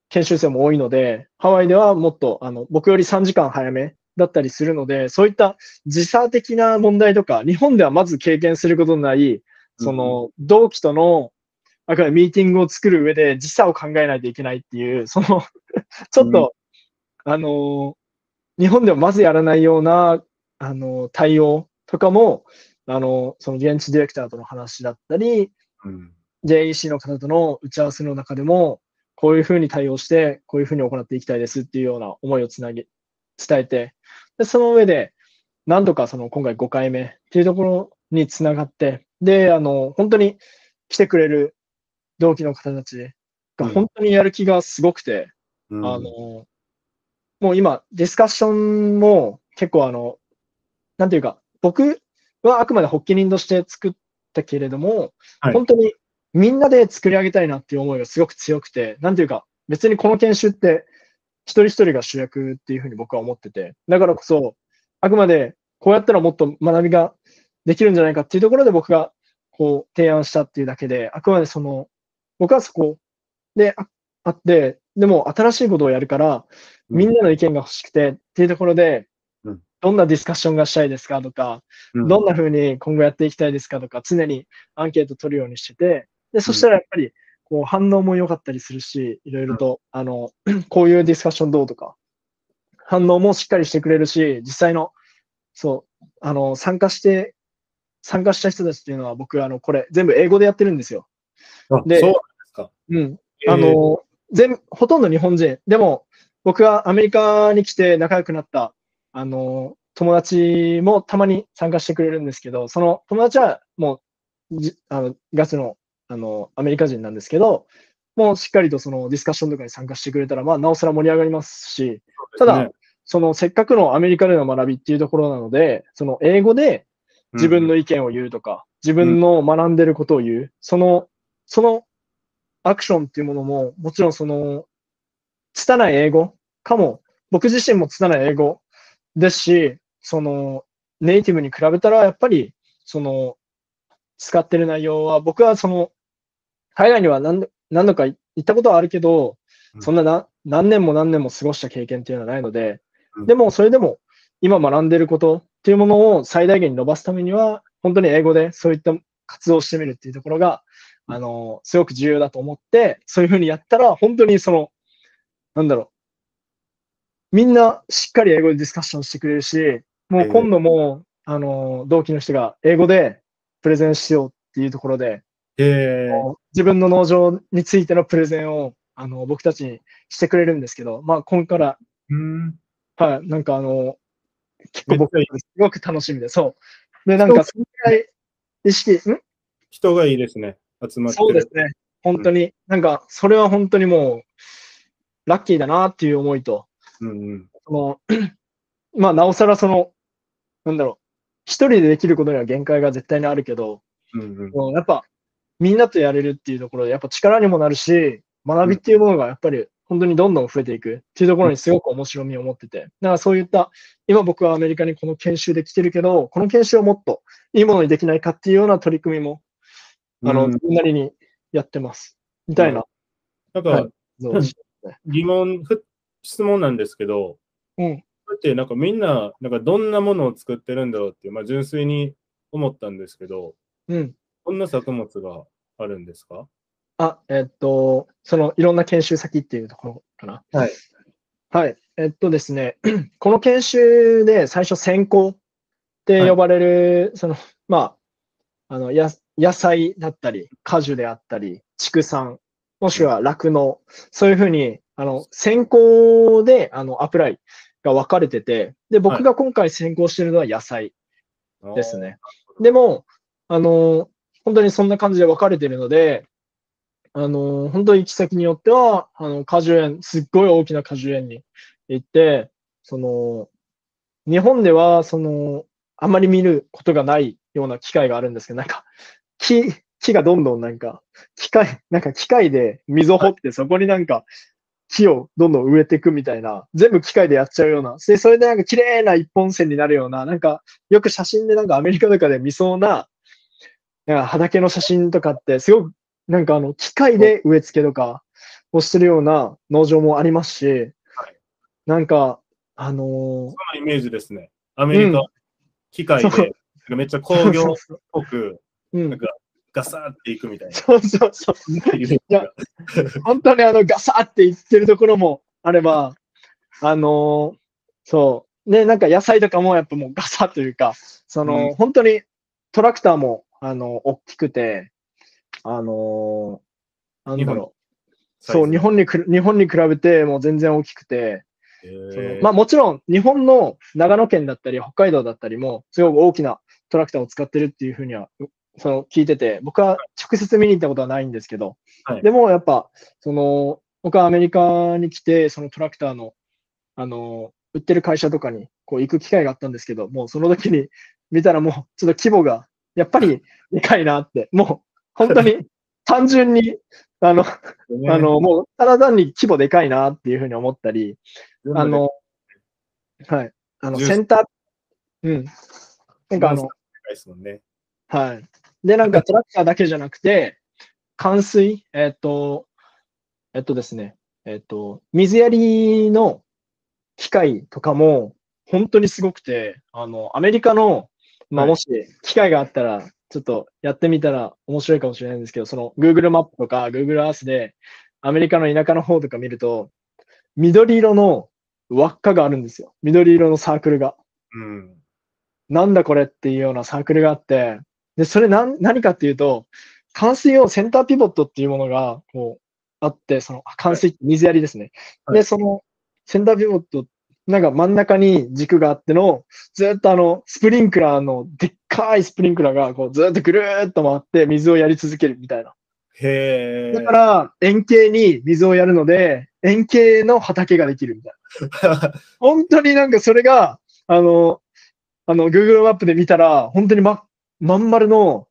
研修生も多いので、ハワイではもっと、あの、僕より3時間早めだったりするので、そういった時差的な問題とか、日本ではまず経験することのない、その、同期との、あくまでミーティングを作る上で時差を考えないといけないっていう、その ちょっと、うん、あの、日本ではまずやらないような、あの、対応とかも、あの、その現地ディレクターとの話だったり、うん、JEC の方との打ち合わせの中でも、こういうふうに対応して、こういうふうに行っていきたいですっていうような思いをつなげ、伝えて、で、その上で、何度かその今回5回目っていうところにつながって、で、あの、本当に来てくれる同期の方たちが本当にやる気がすごくて、うん、あの、もう今、ディスカッションも結構あの、なんていうか、僕はあくまで発起人として作ったけれども、はい、本当にみんなで作り上げたいなっていう思いがすごく強くて、なんていうか、別にこの研修って一人一人が主役っていうふうに僕は思ってて、だからこそ、あくまでこうやったらもっと学びができるんじゃないかっていうところで僕がこう提案したっていうだけで、あくまでその、僕はそこであって、でも新しいことをやるから、みんなの意見が欲しくてっていうところで、どんなディスカッションがしたいですかとか、どんな風に今後やっていきたいですかとか、常にアンケート取るようにしてて、で、そしたらやっぱりこう反応も良かったりするし、いろいろと、あの、こういうディスカッションどうとか、反応もしっかりしてくれるし、実際の、そう、あの、参加して、参加した人たちっていうのは僕、あの、これ全部英語でやってるんですよ。で、そうなんですか。うん。あの、全、ほとんど日本人。でも、僕がアメリカに来て仲良くなった、あの、友達もたまに参加してくれるんですけど、その友達はもう、あの、ガスのあの、アメリカ人なんですけど、もしっかりとそのディスカッションとかに参加してくれたら、まあ、なおさら盛り上がりますし、ただ、そのせっかくのアメリカでの学びっていうところなので、その英語で自分の意見を言うとか、自分の学んでることを言う、その、そのアクションっていうものも、もちろんその、拙い英語かも、僕自身も拙い英語ですし、その、ネイティブに比べたら、やっぱり、その、使ってる内容は、僕はその、海外には何何度か行ったことはあるけど、そんなな何年も何年も過ごした経験っていうのはないので、でもそれでも今学んでることっていうものを最大限に伸ばすためには、本当に英語でそういった活動をしてみるっていうところが、あの、すごく重要だと思って、そういうふうにやったら、本当にその、なんだろう、みんなしっかり英語でディスカッションしてくれるし、もう今度も、あの、同期の人が英語でプレゼンしようっていうところで、えー、自分の農場についてのプレゼンをあの僕たちにしてくれるんですけど、まあ、今から、うん、はい、なんかあの、結構僕、すごく楽しみで、そう。で、なんか、そのくらい意識、ん？人がいいですね、集まって。そうですね、本当に、うん、なんか、それは本当にもう、ラッキーだなっていう思いと、うんうん、その まあ、なおさらその、なんだろう、一人でできることには限界が絶対にあるけど、うんうん、やっぱ、みんなとやれるっていうところで、やっぱ力にもなるし、学びっていうものがやっぱり本当にどんどん増えていくっていうところにすごく面白みを持ってて、だからそういった、今僕はアメリカにこの研修で来てるけど、この研修をもっといいものにできないかっていうような取り組みも、あの、自分なりにやってます。みたいな。なんか、はい、疑問、質問なんですけど、うん。だってなんかみんな、なんかどんなものを作ってるんだろうっていう、まあ純粋に思ったんですけど、うん。どんな作物があるんですか？あ、えっと、そのいろんな研修先っていうところかな。はい。はい。えっとですね、この研修で最初先行って呼ばれる、はい、その、まあ、あの、や、野菜だったり、果樹であったり、畜産、もしくは酪農、そういうふうに、あの、先行で、あの、アプライが分かれてて、で、僕が今回先行してるのは野菜ですね。はい、でも、あの、本当にそんな感じで分かれてるので、あの、本当に行き先によっては、あの、果樹園、すっごい大きな果樹園に行って、その、日本では、その、あまり見ることがないような機械があるんですけど、なんか、木、木がどんどんなんか、機械、なんか機械で溝掘って、そこになんか、木をどんどん植えていくみたいな、全部機械でやっちゃうような、で、それでなんか綺麗な一本線になるような、なんか、よく写真でなんかアメリカとかで見そうな、なんか畑の写真とかって、すごくなんかあの、機械で植え付けとかをしてるような農場もありますし、はい、なんか、あのー、そのイメージですね。アメリカ、うん、機械で、めっちゃ工業っぽく、なんか、ガサーっていくみたいな。そうそうそう。いや、本当にあの、ガサーっていってるところもあれば、あのー、そう。ね、なんか野菜とかもやっぱもうガサというか、その、うん、本当にトラクターも、あの、大きくて、あのー、なんだろう。そう、日本にく、日本に比べてもう全然大きくて、まあもちろん日本の長野県だったり北海道だったりもすごく大きなトラクターを使ってるっていうふうにはその聞いてて、僕は直接見に行ったことはないんですけど、はい、でもやっぱ、その、僕はアメリカに来て、そのトラクターの、あの、売ってる会社とかにこう行く機会があったんですけど、もうその時に見たらもうちょっと規模がやっぱりでかいなって、もう本当に 単純に、あの、ね、あの、もう、ただ単に規模でかいなっていうふうに思ったり、あの、はい、あの、センター、うん。なんかあの、ね、はい。で、なんかトラッカーだけじゃなくて、冠水、えっ、ー、と、えっとですね、えっ、ー、と、水やりの機械とかも、本当にすごくて、あの、アメリカの、まあ、もし機会があったら、ちょっとやってみたら面白いかもしれないんですけど、その Google マップとか Google Earth でアメリカの田舎の方とか見ると、緑色の輪っかがあるんですよ。緑色のサークルが。うん、なんだこれっていうようなサークルがあって、で、それ何何かっていうと、冠水用センターピボットっていうものがこうあって、その冠水、水やりですね。はい、で、そのセンターピボットなんか真ん中に軸があっての、ずっとあの、スプリンクラーの、でっかいスプリンクラーが、こう、ずっとぐるーっと回って水をやり続けるみたいな。へえ。だから、円形に水をやるので、円形の畑ができるみたいな。本当になんかそれが、あの、あの、Google マップで見たら、本当にま、まん丸の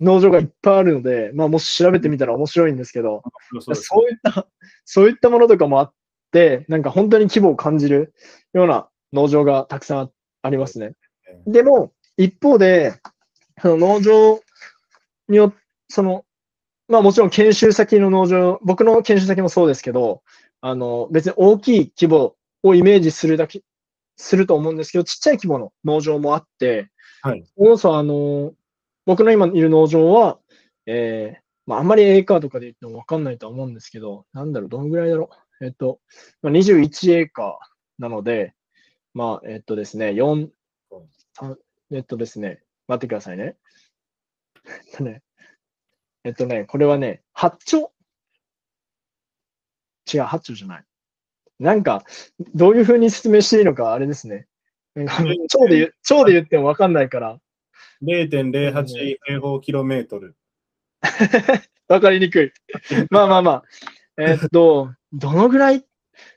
農場がいっぱいあるので、まあもし調べてみたら面白いんですけど、そういった、そういったものとかもあって、なんか本当に規模を感じるような農場がたくさんありますね。でも、一方で、その農場によその、まあもちろん研修先の農場、僕の研修先もそうですけど、あの、別に大きい規模をイメージするだけ、すると思うんですけど、ちっちゃい規模の農場もあって、はい。およそあの、僕の今いる農場は、えーまあ、あんまりエーカーとかで言ってもわかんないとは思うんですけど、なんだろう、どんぐらいだろう。えっと、まあ、21エーカーなので、まあ、えっとですね、4、3えっとですね、待ってくださいね。えっとね、えっとね、これはね、8丁？違う、8丁じゃない。なんか、どういう風に説明していいのか、あれですね。超で言う、超で言ってもわかんないから、0.08平方キロメートル。わかりにくい。まあまあまあ。えっと、どのぐらい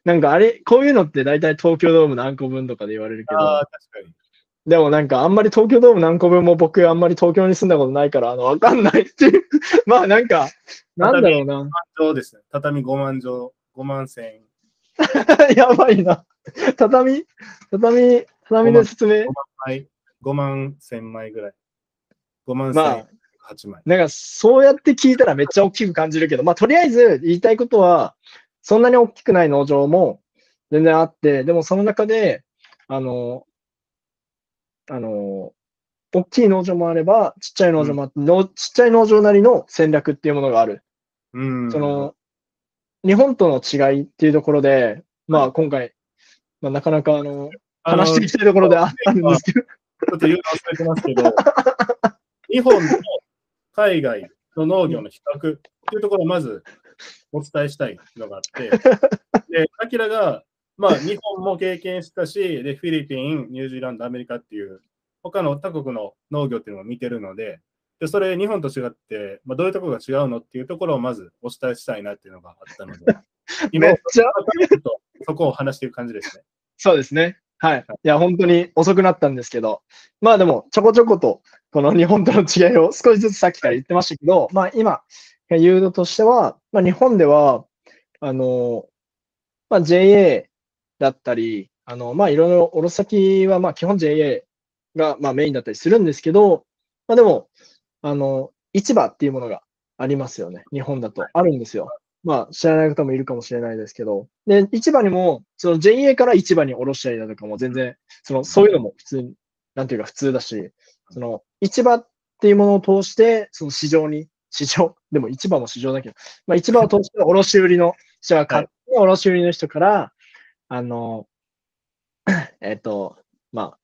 なんかあれ、こういうのって大体東京ドーム何個分とかで言われるけあど、あ、確かに。でもなんかあんまり東京ドーム何個分も僕あんまり東京に住んだことないから、あの、わかんないっていう。まあなんか、なんだろうな。畳ですね。畳5万畳、5万千。やばいな。畳、畳、畳の説明。はい。5万千枚ぐらい。5万まあ千8枚。なんかそうやって聞いたらめっちゃ大きく感じるけど、まあとりあえず言いたいことは、そんなに大きくない農場も全然あって、でもその中で、あの、あの、大きい農場もあれば、ちっちゃい農場もあって、のちっちゃい農場なりの戦略っていうものがある。うん。その、日本との違いっていうところで、まあ今回、まあ、なかなかあの話していきたいところであったんですけど、ちょっと言うの忘れてますけど、日本と海外の農業の比較っていうところをまずお伝えしたいのがあって、で、アキラが、まあ、日本も経験したし、で、フィリピン、ニュージーランド、アメリカっていう、他の他国の農業っていうのを見てるので、で、それ日本と違って、まあ、どういうところが違うのっていうところをまずお伝えしたいなっていうのがあったので、今めっちゃ、そこを話していく感じですね。そうですね。はい。いや、本当に遅くなったんですけど、まあでも、ちょこちょこと、この日本との違いを少しずつさっきから言ってましたけど、まあ今、言うのとしては、まあ日本では、あの、まあ JA だったり、あの、まあいろいろ、卸先はまあ基本 JA がまあメインだったりするんですけど、まあでも、あの、市場っていうものがありますよね。日本だと。あるんですよ。まあ、知らない方もいるかもしれないですけど。で、市場にも、その JA から市場に卸したりだとかも全然、その、そういうのも普通に、なんていうか普通だし、その、市場っていうものを通して、その市場に、市場、でも市場も市場だけど、まあ市場を通して卸売りの人が買って、卸売りの人から、あの、えっと、まあ。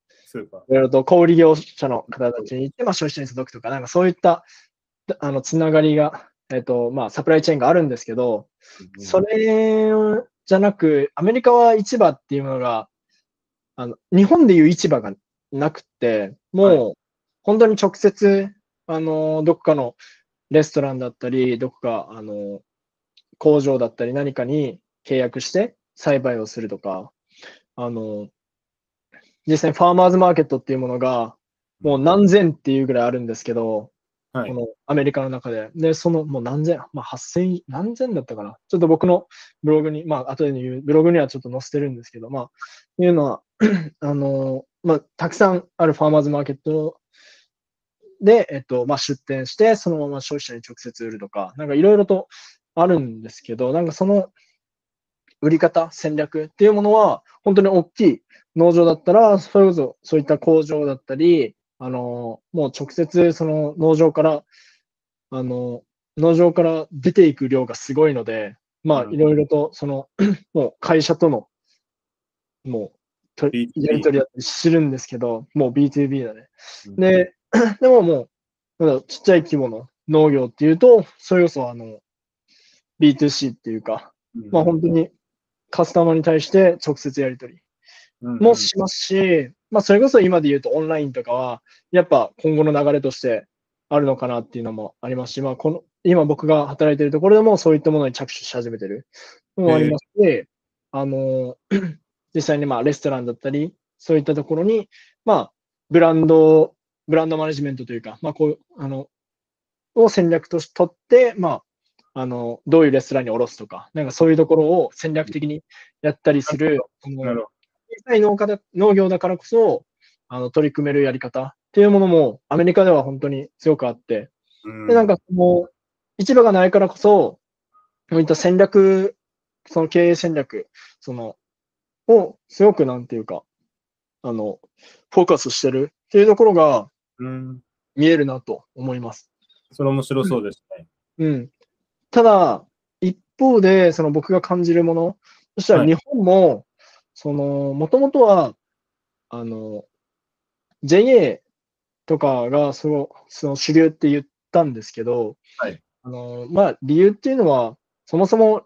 いろいろと小売業者の方たちに行って、まあ、消費者に届くとか、なんかそういった、あの、つながりが、えっ、と、まあ、サプライチェーンがあるんですけど、それじゃなく、アメリカは市場っていうものが、あの、日本でいう市場がなくって、もう、本当に直接、あの、どこかのレストランだったり、どこか、あの、工場だったり何かに契約して栽培をするとか、あの、実際にファーマーズマーケットっていうものが、もう何千っていうぐらいあるんですけど、はいこのアメリカの中で。で、そのもう何千、まあ8000、何千だったかな。ちょっと僕のブログに、まあ後で言う、ブログにはちょっと載せてるんですけど、まあ、いうのは、あの、まあ、たくさんあるファーマーズマーケットで、えっと、まあ出店して、そのまま消費者に直接売るとか、なんかいろいろとあるんですけど、なんかその売り方、戦略っていうものは、本当に大きい農場だったら、それこそそういった工場だったり、あの、もう直接その農場から、あの、農場から出ていく量がすごいので、まあうんいろいろと、その、もう会社との、もう、と B2B やり取りだったりするんですけど、もう B2B だね。うん、で、でももう、なんだろうちっちゃい規模の農業っていうと、それこそあの、B2C っていうか、まあ本当にカスタマーに対して直接やり取りうん。もしますし、まあそれこそ今で言うとオンラインとかは、やっぱ今後の流れとしてあるのかなっていうのもありますし、まあこの、今僕が働いているところでもそういったものに着手し始めてる。のもありまして、あの、実際にまあレストランだったり、そういったところに、まあ、ブランド、ブランドマネジメントというか、まあ、こう、あの、を戦略として取って、まあ、あの、どういうレストランに卸すとか、なんかそういうところを戦略的にやったりする、そのなるほ小さい農家だ農業だからこそ、あの、取り組めるやり方っていうものも、アメリカでは本当に強くあって、ど。で、なんかその、市場がないからこそ、こういった戦略、その経営戦略、その、を、すごくなんていうか、あの、フォーカスしてるっていうところがうん。見えるなと思います。それ面白そうですね。うん。ただ、一方で、その僕が感じるもの、そしたらはい日本も、その、もともとは、あの、JA とかがその、その主流って言ったんですけど、はい。あの、まあ、理由っていうのは、そもそも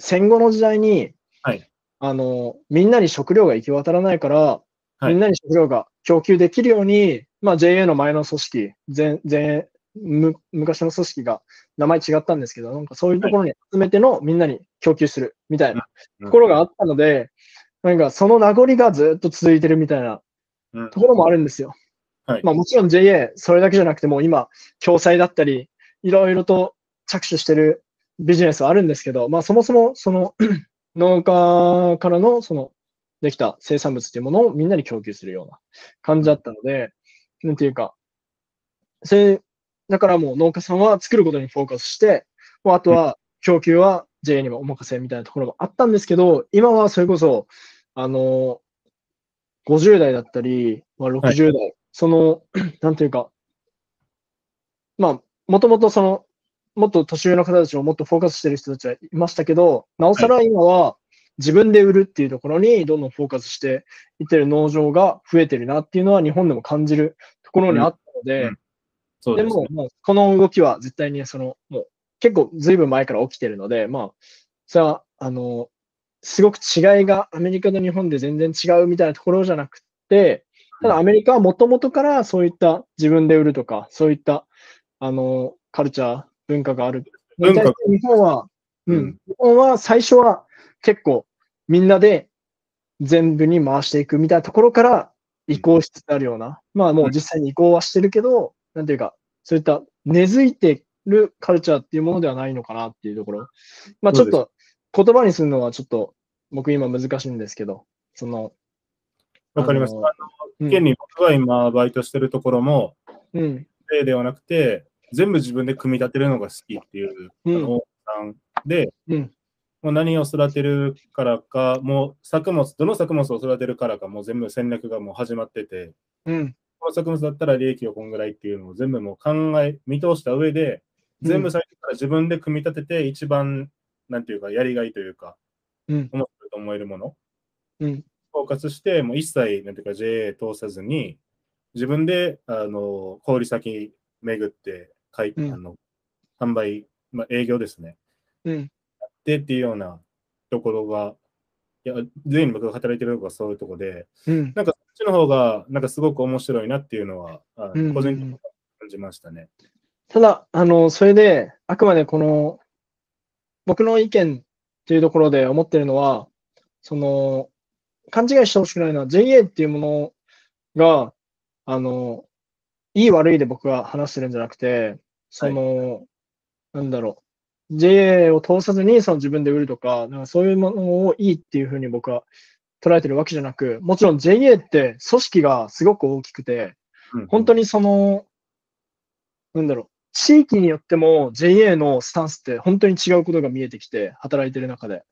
戦後の時代に、はい。あの、みんなに食料が行き渡らないから、はい。みんなに食料が供給できるように、まあ、JA の前の組織、前、前、む昔の組織が名前違ったんですけど、なんかそういうところに集めてのみんなに供給するみたいなところがあったので、なんかその名残がずっと続いてるみたいなうんところもあるんですよ。はいまあもちろん JA、それだけじゃなくてもう今、共済だったり、いろいろと着手してるビジネスはあるんですけど、まあそもそもその 農家からのそのできた生産物っていうものをみんなに供給するような感じだったので、なんていうか、それ、だからもう農家さんは作ることにフォーカスして、もうあとは供給は JA にもお任せみたいなところもあったんですけど、今はそれこそ、あの、50代だったり、まあ、60代、その、なんていうか、まあ、もともとその、もっと年上の方たちをもっとフォーカスしてる人たちはいましたけど、なおさら今は自分で売るっていうところにどんどんフォーカスしていってる農場が増えてるなっていうのは日本でも感じるところにあったので、うん。そうですね、。でももうこの動きは絶対にその、もう結構ずいぶん前から起きてるので、まあ、それは、あの、すごく違いがアメリカと日本で全然違うみたいなところじゃなくて、ただアメリカはもともとからそういった自分で売るとか、そういった、あの、カルチャー、文化がある。日本は、ううん。ん、日本は最初は結構みんなで全部に回していくみたいなところから移行しつつあるような、まあもう実際に移行はしてるけど、なんていうか、そういった根付いてるカルチャーっていうものではないのかなっていうところ。まあちょっと言葉にするのはちょっと僕今難しいんですけど、その、わかります。あのあうん。の現に僕が今バイトしてるところも、うん、例ではなくて、全部自分で組み立てるのが好きっていう、うん。さんで、うん。もう何を育てるからか、もう作物、どの作物を育てるからか、もう全部戦略がもう始まってて、うん、この作物だったら利益をこんぐらいっていうのを全部もう考え、見通した上で、全部最初から自分で組み立てて、一番、なんていうか、やりがいというか、うん面白いと思えるもの、うん、フォーカスして、もう一切、なんていうか、JA 通さずに、自分で、あの、小売先巡って、買い、うんあの、販売、まあ、営業ですね。うん、でっていうようなところが、いや、全員僕が働いてるところがそういうところで、うん。なんかそっちの方が、なんかすごく面白いなっていうのは、あうんうんうん個人的に感じましたね。ただ、あの、それで、あくまでこの、僕の意見っていうところで思ってるのは、その、勘違いしてほしくないのは、JA っていうものが、あの、いい悪いで僕が話してるんじゃなくて、その、なんだろう、JA を通さずにその自分で売るとか、なんかそういうものをいいっていうふうに僕は捉えてるわけじゃなく、もちろん JA って組織がすごく大きくて、本当に、にその、なんだろう、地域によっても JA のスタンスって本当に違うことが見えてきて、働いてる中で。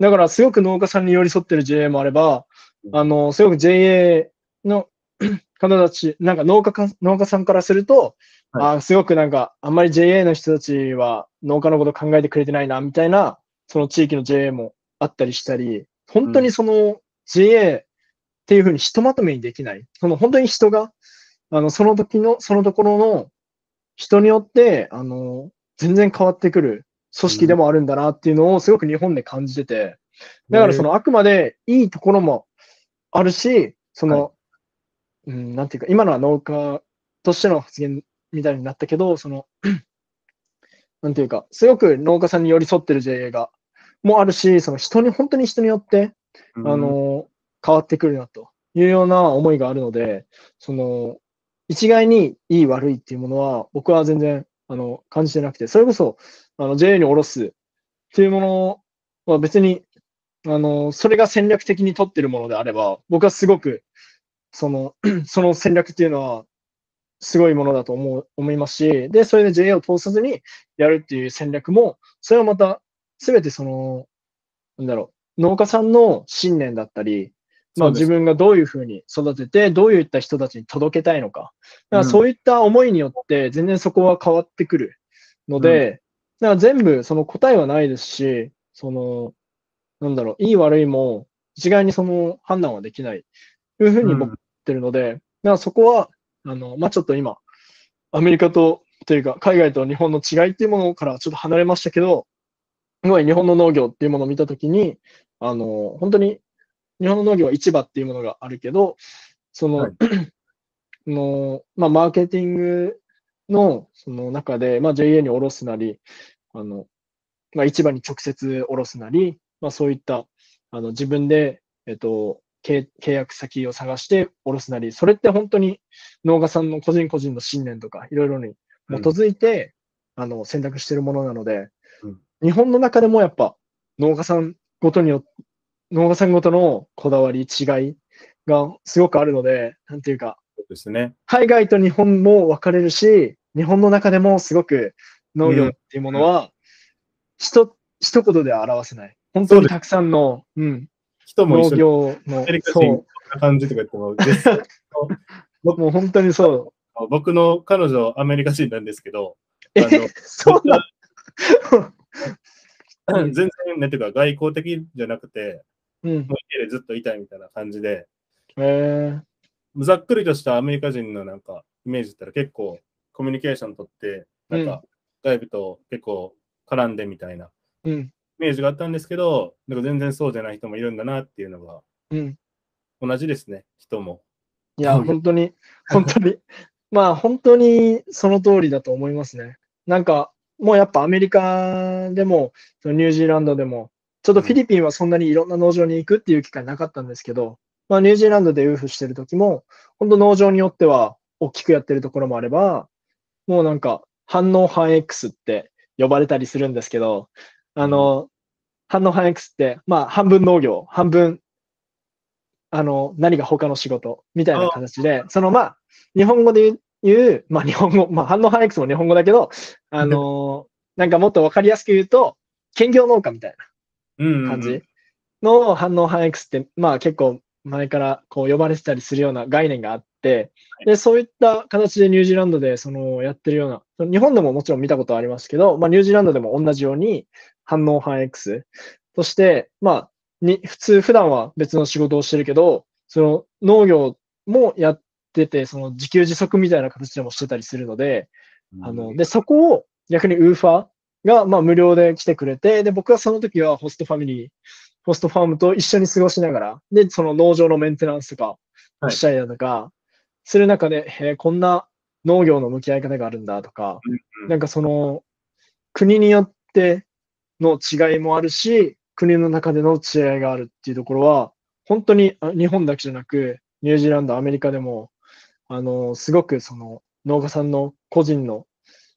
だから、すごく農家さんに寄り添ってる JA もあれば、あの、すごく JA の 方たち、なんか農家か農家さんからすると、はあすごくなんか、あんまり JA の人たちは農家のこと考えてくれてないな、みたいな、その地域の JA もあったりしたり、本当にその JA っていうふうにひとまとめにできない。その本当に人が、あの、その時の、そのところの人によって、あの、全然変わってくる組織でもあるんだなっていうのをすごく日本で感じてて、だからそのあくまでいいところもあるし、その、うん、なんていうか、今のは農家としての発言みたいになったけど、その、なんていうか、すごく農家さんに寄り添ってる JA が、もあるし、その人に、本当に人によって、あの、変わってくるなというような思いがあるので、その、一概にいい悪いっていうものは、僕は全然、あの、感じてなくて、それこそ、あの、JA に下ろすっていうものは別に、あの、それが戦略的に取ってるものであれば、僕はすごく、その、その戦略っていうのは、すごいものだと思う、思いますし、で、それで JA を通さずにやるっていう戦略も、それはまた、すべてその、なんだろう、農家さんの信念だったり、まあ自分がどういうふうに育てて、どういった人たちに届けたいのか。だからうんそういった思いによって、全然そこは変わってくるので、だから全部その答えはないですし、その、なんだろう、いい悪いも一概にその判断はできない。というふうに思ってるので、だからそこは、あの、まあ、ちょっと今、アメリカと、というか、海外と日本の違いっていうものからちょっと離れましたけど、すごい日本の農業っていうものを見たときに、あの、本当に日本の農業は市場っていうものがあるけど、その、はい。のまあ、マーケティングのその中で、まあ、JA に卸すなり、あの、まあ、市場に直接卸すなり、まあ、そういった、あの、自分で、えっと、契契約先を探して卸すなり、それって本当に農家さんの個人個人の信念とか、いろいろに基づいて、あの、選択しているものなので、うん。日本の中でもやっぱ農家さんごとによ農家さんごとのこだわり、違いがすごくあるので、なんていうか、そうですね。海外と日本も分かれるし、日本の中でもすごく農業っていうものは、ひと、一言では表せない。本当にたくさんの、うん、農人も一緒に業のアメリ、カ人そこんな感じとか言っても、実際う、もう本当にそう。僕の彼女アメリカ人なんですけど、あえの、そうな全然ね、てか外交的じゃなくて、うん。家でずっといたいみたいな感じで、えざっくりとしたアメリカ人のなんかイメージだったら結構コミュニケーション取って、なんか外部と結構絡んでみたいなー、うん、イメージがあったんですけど、なんか全然そうじゃない人もいるんだなっていうのがうん。同じですね、人も。いや、本当に、本当に、まあ本当にその通りだと思いますね。なんか、もうやっぱアメリカでも、ニュージーランドでも、ちょっとフィリピンはそんなにいろんな農場に行くっていう機会なかったんですけど、まあニュージーランドでウーフしてる時も、本当農場によっては大きくやってるところもあれば、もうなんか反応反 X って呼ばれたりするんですけど、あの、反応反 X って、まあ半分農業、半分あの、何が他の仕事みたいな形で、そのまあ、日本語で言う、まあ日本語、まあ反応反 X も日本語だけど、あの、なんかもっとわかりやすく言うと、兼業農家みたいうんな感じの反応反 X って、まあ結構前からこう呼ばれてたりするような概念があって、で、そういった形でニュージーランドでそのやってるような、日本でももちろん見たことありますけど、まあニュージーランドでも同じように反応反 X として、まあ、に、普通、普段は別の仕事をしてるけど、その農業もやってて、その自給自足みたいな形でもしてたりするので、あの、で、そこを逆にウーファーが、まあ無料で来てくれて、で、僕はその時はホストファミリー、ホストファームと一緒に過ごしながら、で、その農場のメンテナンスとかはい。したりだとか、する中で、へえこんな農業の向き合い方があるんだとか、うん。なんかその、国によっての違いもあるし、国の中での違いがあるっていうところは、本当にあ日本だけじゃなく、ニュージーランド、アメリカでも、あの、すごくその農家さんの個人の、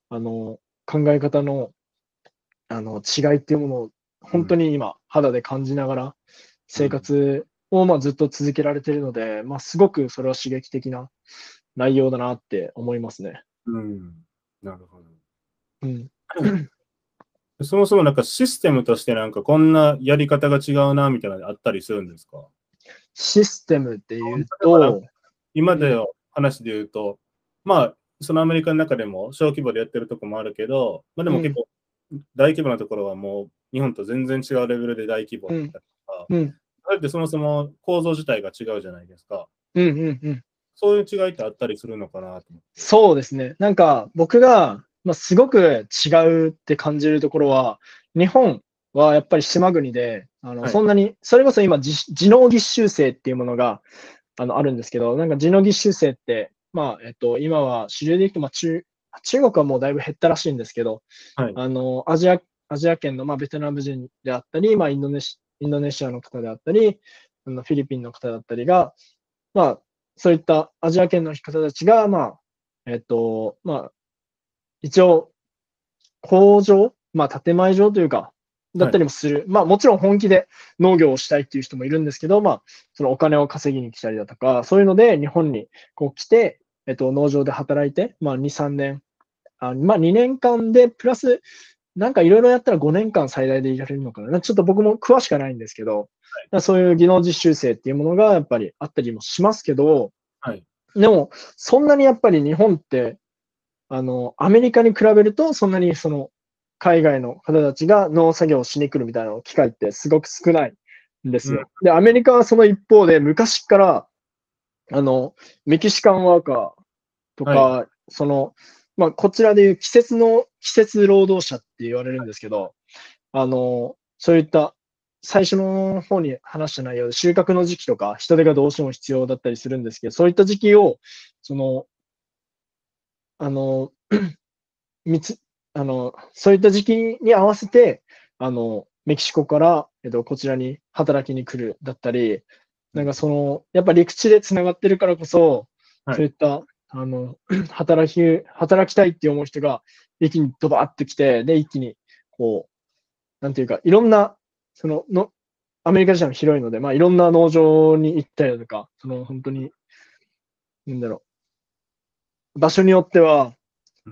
あの、考え方の、あの、違いっていうものを、本当に今、肌で感じながら、生活を、まあ、ずっと続けられているので、まあ、すごくそれは刺激的な内容だなって思いますね。うん。なるほど。うん。そもそもなんかシステムとしてなんかこんなやり方が違うなみたいなのあったりするんですか？システムっていうと、今での話で言うと、まあ、そのアメリカの中でも小規模でやってるとこもあるけど、まあでも結構大規模なところはもう日本と全然違うレベルで大規模だったりとか、うん、それってそもそも構造自体が違うじゃないですか。うん、うん、うん。そういう違いってあったりするのかなと。そうですね。なんか僕が、まあ、すごく違うって感じるところは、日本はやっぱり島国で、あの、はいそんなに、それこそ今、じ地農実習生っていうものが、あの、あるんですけど、なんか地農実習生って、まあ、えっと、今は主流でいくと、まあ、中、中国はもうだいぶ減ったらしいんですけど、はいあの、アジア、アジア圏の、まあ、ベトナム人であったり、まあ、インドネシインドネシアの方であったり、あのフィリピンの方だったりが、まあ、そういったアジア圏の方たちが、まあ、えっと、まあ、一応、工場、まあ、建前上というか、だったりもする。まあ、もちろん本気で農業をしたいっていう人もいるんですけど、まあ、そのお金を稼ぎに来たりだとか、そういうので日本にこう来て、えっと、農場で働いて、まあ、2、3年、あまあ、2年間で、プラス、なんかいろいろやったら5年間最大でいられるのかな。ちょっと僕も詳しくはないんですけど、そういう技能実習生っていうものがやっぱりあったりもしますけど、はいでも、そんなにやっぱり日本って、あの、アメリカに比べると、そんなにその、海外の方たちが農作業をしに来るみたいな機会ってすごく少ないんですよ。で、アメリカはその一方で昔から、あの、メキシカンワーカーとか、はその、まあ、こちらでいう季節の、季節労働者って言われるんですけど、あの、そういった最初の方に話した内容で収穫の時期とか人手がどうしても必要だったりするんですけど、そういった時期を、その、あの、みつ、あの、そういった時期に合わせて、あの、メキシコから、えっと、こちらに働きに来るだったり、なんかその、やっぱ陸地で繋がってるからこそ、はいそういった、あの、働き、働きたいって思う人が一気にドバーってきて、で、一気に、こう、なんていうか、いろんな、その、の、アメリカ自体も広いので、まあ、いろんな農場に行ったりだとか、その、本当に、なんだろう、場所によっては、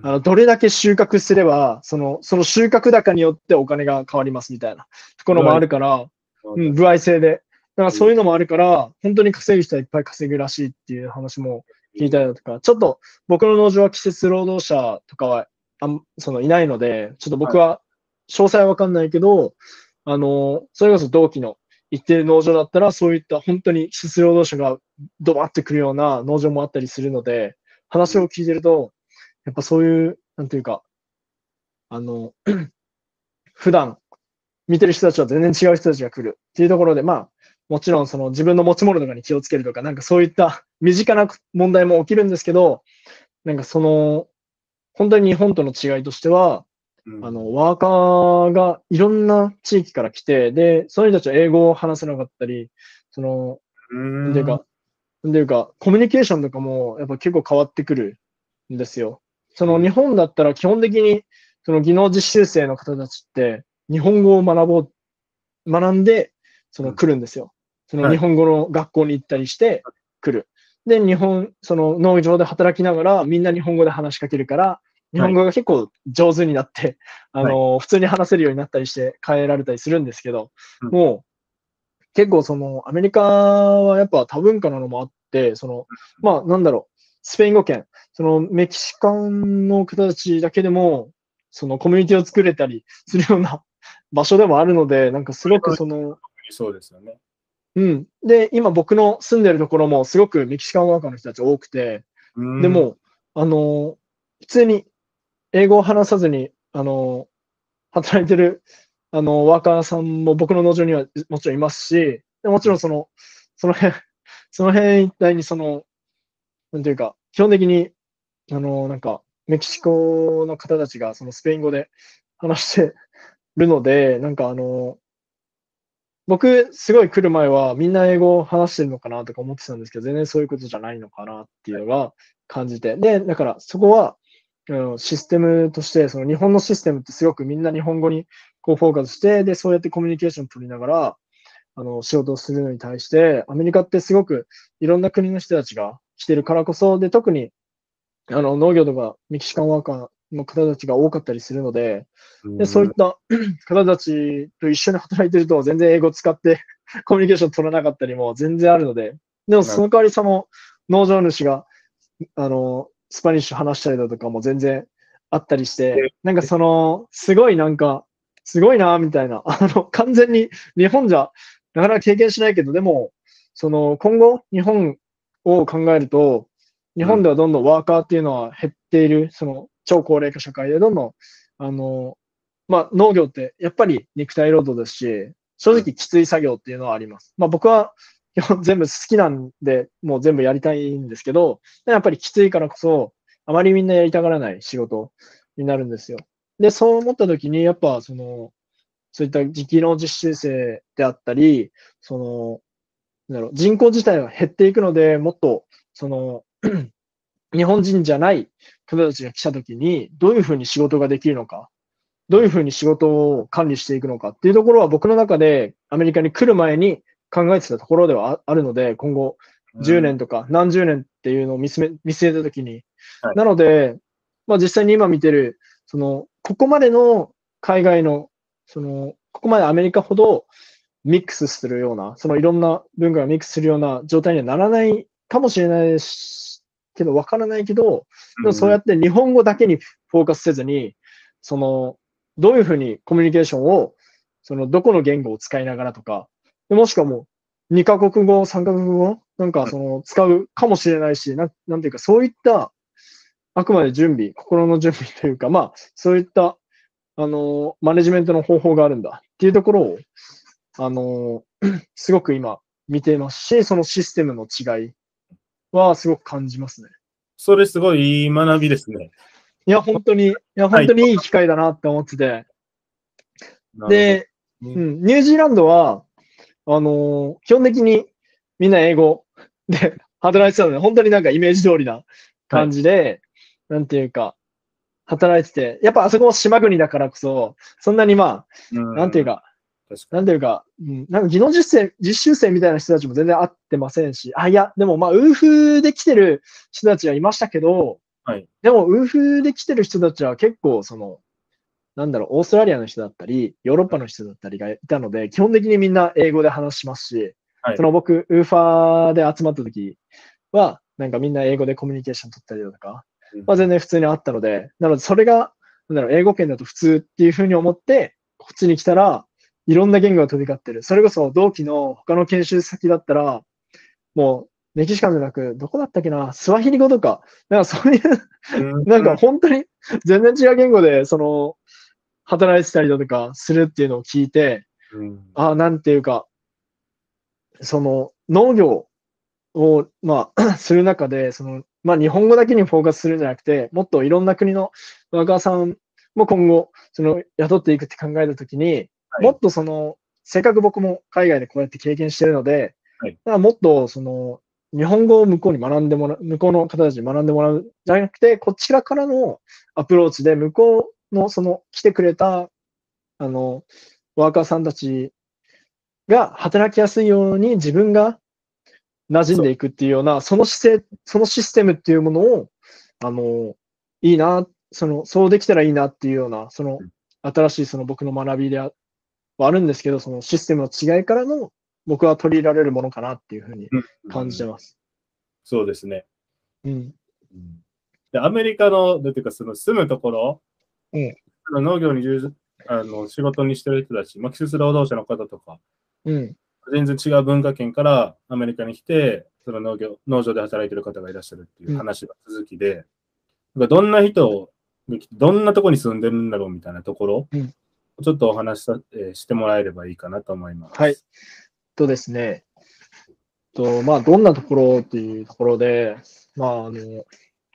あの、どれだけ収穫すれば、その、その収穫高によってお金が変わりますみたいなところもあるから、うん、歩合制で。だからそういうのもあるから、本当に稼ぐ人はいっぱい稼ぐらしいっていう話も聞いたりだとか、ちょっと僕の農場は季節労働者とかはあんそのいないので、ちょっと僕は詳細はわかんないけど、あの、それこそ同期の行ってる農場だったら、そういった本当に季節労働者がドバってくるような農場もあったりするので、話を聞いてると、やっぱそういう、なんていうか、あの、普段見てる人たちは全然違う人たちが来るっていうところで、まあ、もちろんその自分の持ち物とかに気をつけるとか、なんかそういった身近な問題も起きるんですけど、なんかその、本当に日本との違いとしては、うんあの、ワーカーがいろんな地域から来て、で、その人たちは英語を話せなかったり、その、うんなんていうか、なんていうか、コミュニケーションとかもやっぱ結構変わってくるんですよ。その日本だったら基本的に、その技能実習生の方たちって、日本語を学ぼう、学んで、その来るんですよ。そのはい日本語の学校に行ったりして来る。で、日本、その農場で働きながらみんな日本語で話しかけるから、日本語が結構上手になって、あの、普通に話せるようになったりして変えられたりするんですけど、うんもう、結構その、アメリカはやっぱ多文化なのもあって、その、まあ、なんだろう、スペイン語圏、そのメキシカンの方たちだけでも、そのコミュニティを作れたりするような場所でもあるので、なんかすごくその、そうですよね。うん。で、今僕の住んでるところもすごくメキシカンワーカーの人たち多くて、うんで、も、あの、普通に英語を話さずに、あの、働いてる、あの、ワーカーさんも僕の農場にはもちろんいますし、でもちろんその、その辺、その辺一帯にその、なんていうか、基本的に、あの、なんか、メキシコの方たちがそのスペイン語で話してるので、なんかあの、僕、すごい来る前はみんな英語を話してるのかなとか思ってたんですけど、全然そういうことじゃないのかなっていうのが感じて。で、だからそこは、うんシステムとして、その日本のシステムってすごくみんな日本語にこうフォーカスして、で、そうやってコミュニケーション取りながら、あの、仕事をするのに対して、アメリカってすごくいろんな国の人たちが来てるからこそ、で、特に、あの、農業とかメキシカンワーカーの方たちが多かったりするので、で、そういった 方たちと一緒に働いてると、全然英語使って コミュニケーション取らなかったりも全然あるので、でもその代わりその農場主が、あの、スパニッシュ話したりだとかも全然あったりして、なんかその、すごいなんか、すごいな、みたいな。あの、完全に日本じゃなかなか経験しないけど、でも、その、今後、日本を考えると、日本ではどんどんワーカーっていうのは減っている、その、超高齢化社会でどんどん、あの、まあ、農業ってやっぱり肉体労働ですし、正直きつい作業っていうのはあります。まあ、僕は 全部好きなんで、もう全部やりたいんですけど、やっぱりきついからこそ、あまりみんなやりたがらない仕事になるんですよ。で、そう思った時に、やっぱその、そういった時期の実習生であったり、その、なんだろう人口自体が減っていくので、もっと、その、日本人じゃない方たちが来た時に、どういうふうに仕事ができるのか、どういうふうに仕事を管理していくのかっていうところは僕の中でアメリカに来る前に考えてたところではあるので、今後10年とか何十年っていうのを見据え見据えたときに、はい。なので、まあ実際に今見てる、その、ここまでの海外の、その、ここまでアメリカほどミックスするような、そのいろんな文化がミックスするような状態にはならないかもしれないしけど、わからないけど、でもそうやって日本語だけにフォーカスせずに、その、どういうふうにコミュニケーションを、その、どこの言語を使いながらとか、でもしくはもう、2カ国語、3カ国語なんかその、使うかもしれないし、なんなんていうか、そういった、あくまで準備、心の準備というか、まあ、そういった、あの、マネジメントの方法があるんだっていうところを、あの、すごく今見てますし、そのシステムの違いはすごく感じますね。それすごいいい学びですね。いや、本当に、いや、本当にいい機会だなって思ってて。で、うん、ニュージーランドは、あのー基本的にみんな英語 で働いてたので、本当になんかイメージ通りな感じで、なんていうか、働いてて、やっぱあそこも島国だからこそ、そんなにまほどあ、なんていう、かなんていうか、うん、なんか技能実践、実習生みたいな人たちも全然会ってませんし、あ、いや、でもまあ、ウーフで来てる人たちはいましたけど、はい。でも、ウーフで来てる人たちは結構、その、なんだろう、オーストラリアの人だったり、ヨーロッパの人だったりがいたので、基本的にみんな英語で話しますし、はい。その僕、ウーファーで集まった時は、なんかみんな英語でコミュニケーション取ったりだとか、にまあ、全然普通にあったので、なのでそれが、なんだろう、英語圏だと普通っていうふうに思って、こっちに来たら、いろんな言語が飛び交ってる。それこそ同期の他の研修先だったら、もう、メキシカンじゃなく、どこだったっけな、スワヒリ語とか、なんかそういう、うん。なんか本当に全然違う言語で、その、働いてたりだとかするっていうのを聞いて、うん。ああ、なんていうか、その農業を、まあ、する中で、その、まあ、日本語だけにフォーカスするんじゃなくて、もっといろんな国のワーカーさんも今後、その、雇っていくって考えたときに、はい。もっとその、せっかく僕も海外でこうやって経験してるので、はい。だからもっとその、日本語を向こうに学んでもらう、向こうの方たちに学んでもらうじゃなくて、こちらからのアプローチで、向こうのその来てくれた、あの、ワーカーさんたちが働きやすいように自分が馴染んでいくっていうような、その姿勢、そのシステムっていうものを、あの、いいな、その、そうできたらいいなっていうような、そのうん、新しいその僕の学びであはあるんですけど、そのシステムの違いからの僕は取り入れられるものかなっていうふうに感じてます。そうですね。うん。でアメリカの、なんていうか、その住むところ、うんその農業に従事あの仕事にしてる人たち、まあ、季節労働者の方とか、うん。全然違う文化圏からアメリカに来て、その農業農場で働いてる方がいらっしゃるっていう話が続きで、なんかどんな人どんなとこに住んでるんだろうみたいなところ、うんちょっとお話しさ、えーしてもらえればいいかなと思います。はい。とですね、とまあ、どんなところっていうところで、まあ、あの、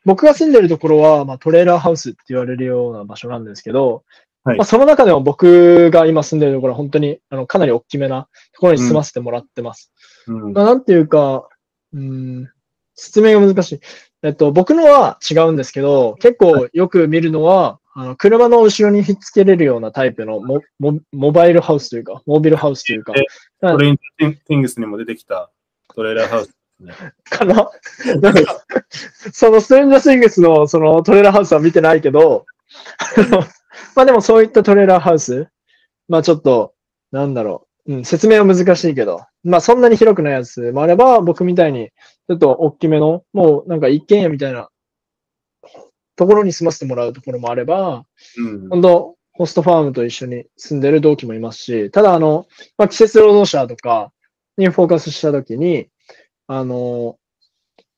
僕が住んでるところは、まあ、トレーラーハウスって言われるような場所なんですけど、はいまあ、その中でも僕が今住んでるところは本当にあのかなり大きめなところに住ませてもらってます。うんまあ、なんていうか、うん、説明が難しい。えっと、僕のは違うんですけど、結構よく見るのは、あの車の後ろにひっつけれるようなタイプのモモモバイルハウスというか、モービルハウスというか、トレインティングスにも出てきたトレーラーハウス。かな？なんか、そのストレンジャースイングスのそのトレーラーハウスは見てないけど、まあでもそういったトレーラーハウス、まあちょっと、なんだろう、うん、説明は難しいけど、まあそんなに広くないやつもあれば、僕みたいにちょっと大きめの、もうなんか一軒家みたいなところに住ませてもらうところもあれば、うん本当ホストファームと一緒に住んでる同期もいますし、ただあの、まあ、季節労働者とかにフォーカスしたときに、あの、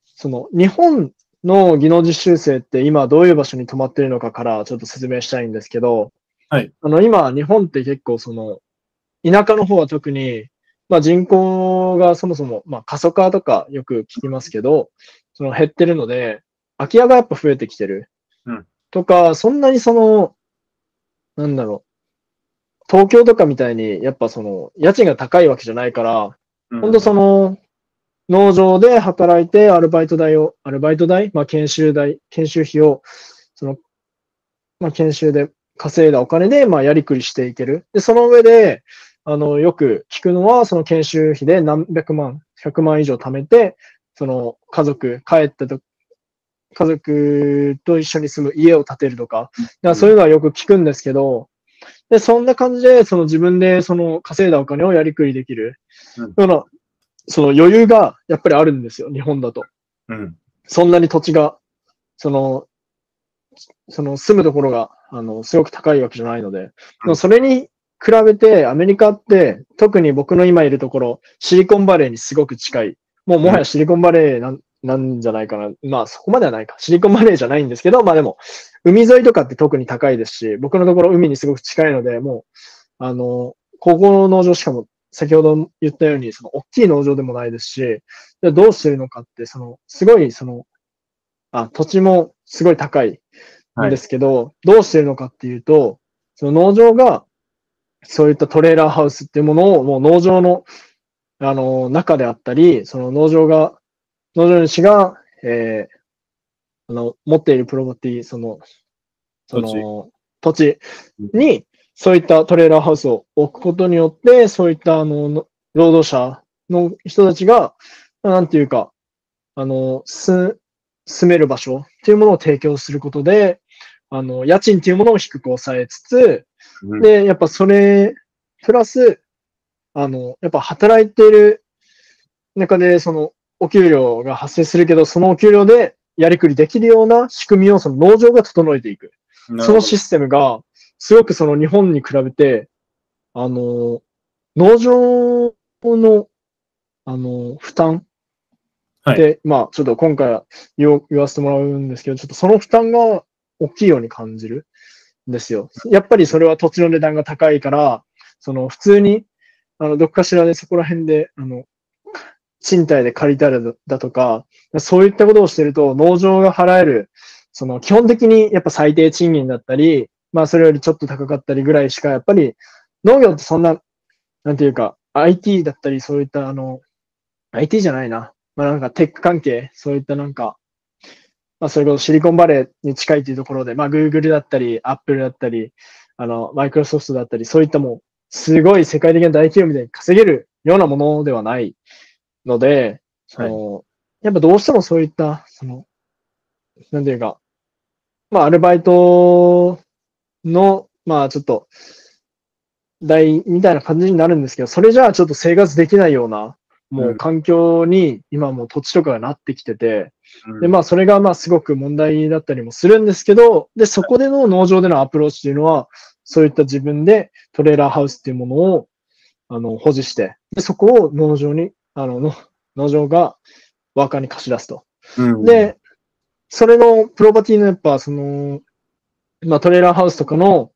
その日本の技能実習生って今どういう場所に泊まってるのかからちょっと説明したいんですけど、はい。あの今日本って結構その田舎の方は特に、まあ、人口がそもそも、まあ、過疎化とかよく聞きますけど、その減ってるので、空き家がやっぱ増えてきてる。うんとか、そんなにその、なんだろう。東京とかみたいに、やっぱその、家賃が高いわけじゃないから、うん本当その、農場で働いて、アルバイト代を、アルバイト代まあ、研修代、研修費を、その、まあ、研修で稼いだお金で、まあ、やりくりしていける。で、その上で、あの、よく聞くのは、その研修費で何百万、100万以上貯めて、その、家族、帰ったと、家族と一緒に住む家を建てるとか、だからそういうのはよく聞くんですけど、で、そんな感じで、その自分でその稼いだお金をやりくりできる。うんその余裕がやっぱりあるんですよ、日本だと。うん。そんなに土地が、その、その住むところが、あの、すごく高いわけじゃないので。でもそれに比べて、アメリカって、特に僕の今いるところ、シリコンバレーにすごく近い。もうもはやシリコンバレーなんなんじゃないかな。まあそこまではないか。シリコンバレーじゃないんですけど、まあでも、海沿いとかって特に高いですし、僕のところ海にすごく近いので、もう、あの、高校の農場しかも、先ほど言ったように、その大きい農場でもないですし、でどうしてるのかって、その、すごい、その、あ、土地もすごい高いんですけど、どうしてるのかっていうと、その農場が、そういったトレーラーハウスっていうものを、もう農場の、あの、中であったり、その農場が、農場主が、えーあの、持っているプロパティ、その、その、土地。に、そういったトレーラーハウスを置くことによって、そういった、あの、の労働者の人たちが、まあなんていうか、あの、す、住める場所っていうものを提供することで、あの、家賃っていうものを低く抑えつつ、うん。で、やっぱそれ、プラス、あの、やっぱ働いている中で、その、お給料が発生するけど、そのお給料でやりくりできるような仕組みをその農場が整えていく。そのシステムが、すごくその日本に比べて、あの、農場の、あの、負担はいで、まあ、ちょっと今回は言お言わせてもらうんですけど、ちょっとその負担が大きいように感じるんですよ。やっぱりそれは土地の値段が高いから、その普通に、あの、どっかしらでそこら辺で、あの、賃貸で借りたりだとか、そういったことをしてると、農場が払える、その基本的にやっぱ最低賃金だったり、まあそれよりちょっと高かったりぐらいしか、やっぱり農業ってそんな、なんていうか、IT だったり、そういったあの、IT じゃないな。まあなんかテック関係、そういったなんか、まあそれこそシリコンバレーに近いというところで、まあ Google だったり、Apple だったり、あの、マイクロソフトだったり、そういったもう、すごい世界的な大企業みたいに稼げるようなものではないので、その、やっぱどうしてもそういった、その、なんていうか、まあアルバイトの、まあちょっと、代みたいな感じになるんですけど、それじゃあちょっと生活できないような、もう環境に今もう土地とかがなってきてて、うん。で、まあ、それがまあ、すごく問題だったりもするんですけど、で、そこでの農場でのアプローチっていうのは、そういった自分でトレーラーハウスっていうものを、あの、保持して、で、そこを農場に、あの、の農場がワーカーに貸し出すと。うんで、それのプロパティのやっぱ、その、まあ、トレーラーハウスとかの、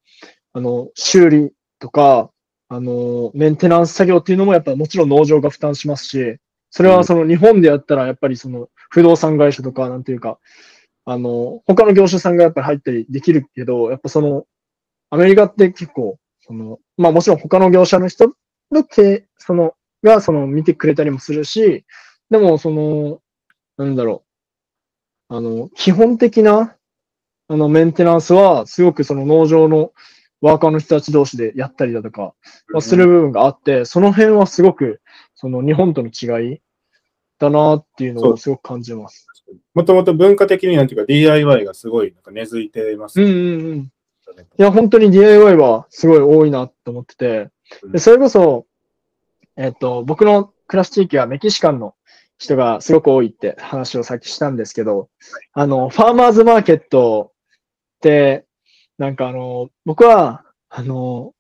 あの、修理とか、あの、メンテナンス作業っていうのもやっぱもちろん農場が負担しますし、それはその日本でやったらやっぱりその不動産会社とかなんていうか、あの、他の業者さんがやっぱり入ったりできるけど、やっぱその、アメリカって結構、その、まあもちろん他の業者の人の経、その、がその見てくれたりもするし、でもその、なんだろう、あの、基本的な、あの、メンテナンスは、すごくその農場のワーカーの人たち同士でやったりだとか、まあする部分があって、その辺はすごく、その日本との違いだなっていうのをすごく感じます。もともと文化的になんていうか DIY がすごいなんか根付いてますうんようんうん。ね。いや、本当に DIY はすごい多いなと思ってて、でそれこそ、えっと、僕の暮らす地域はメキシカンの人がすごく多いって話をさっきしたんですけど、あの、ファーマーズマーケットって、なんかあの、僕は、あの、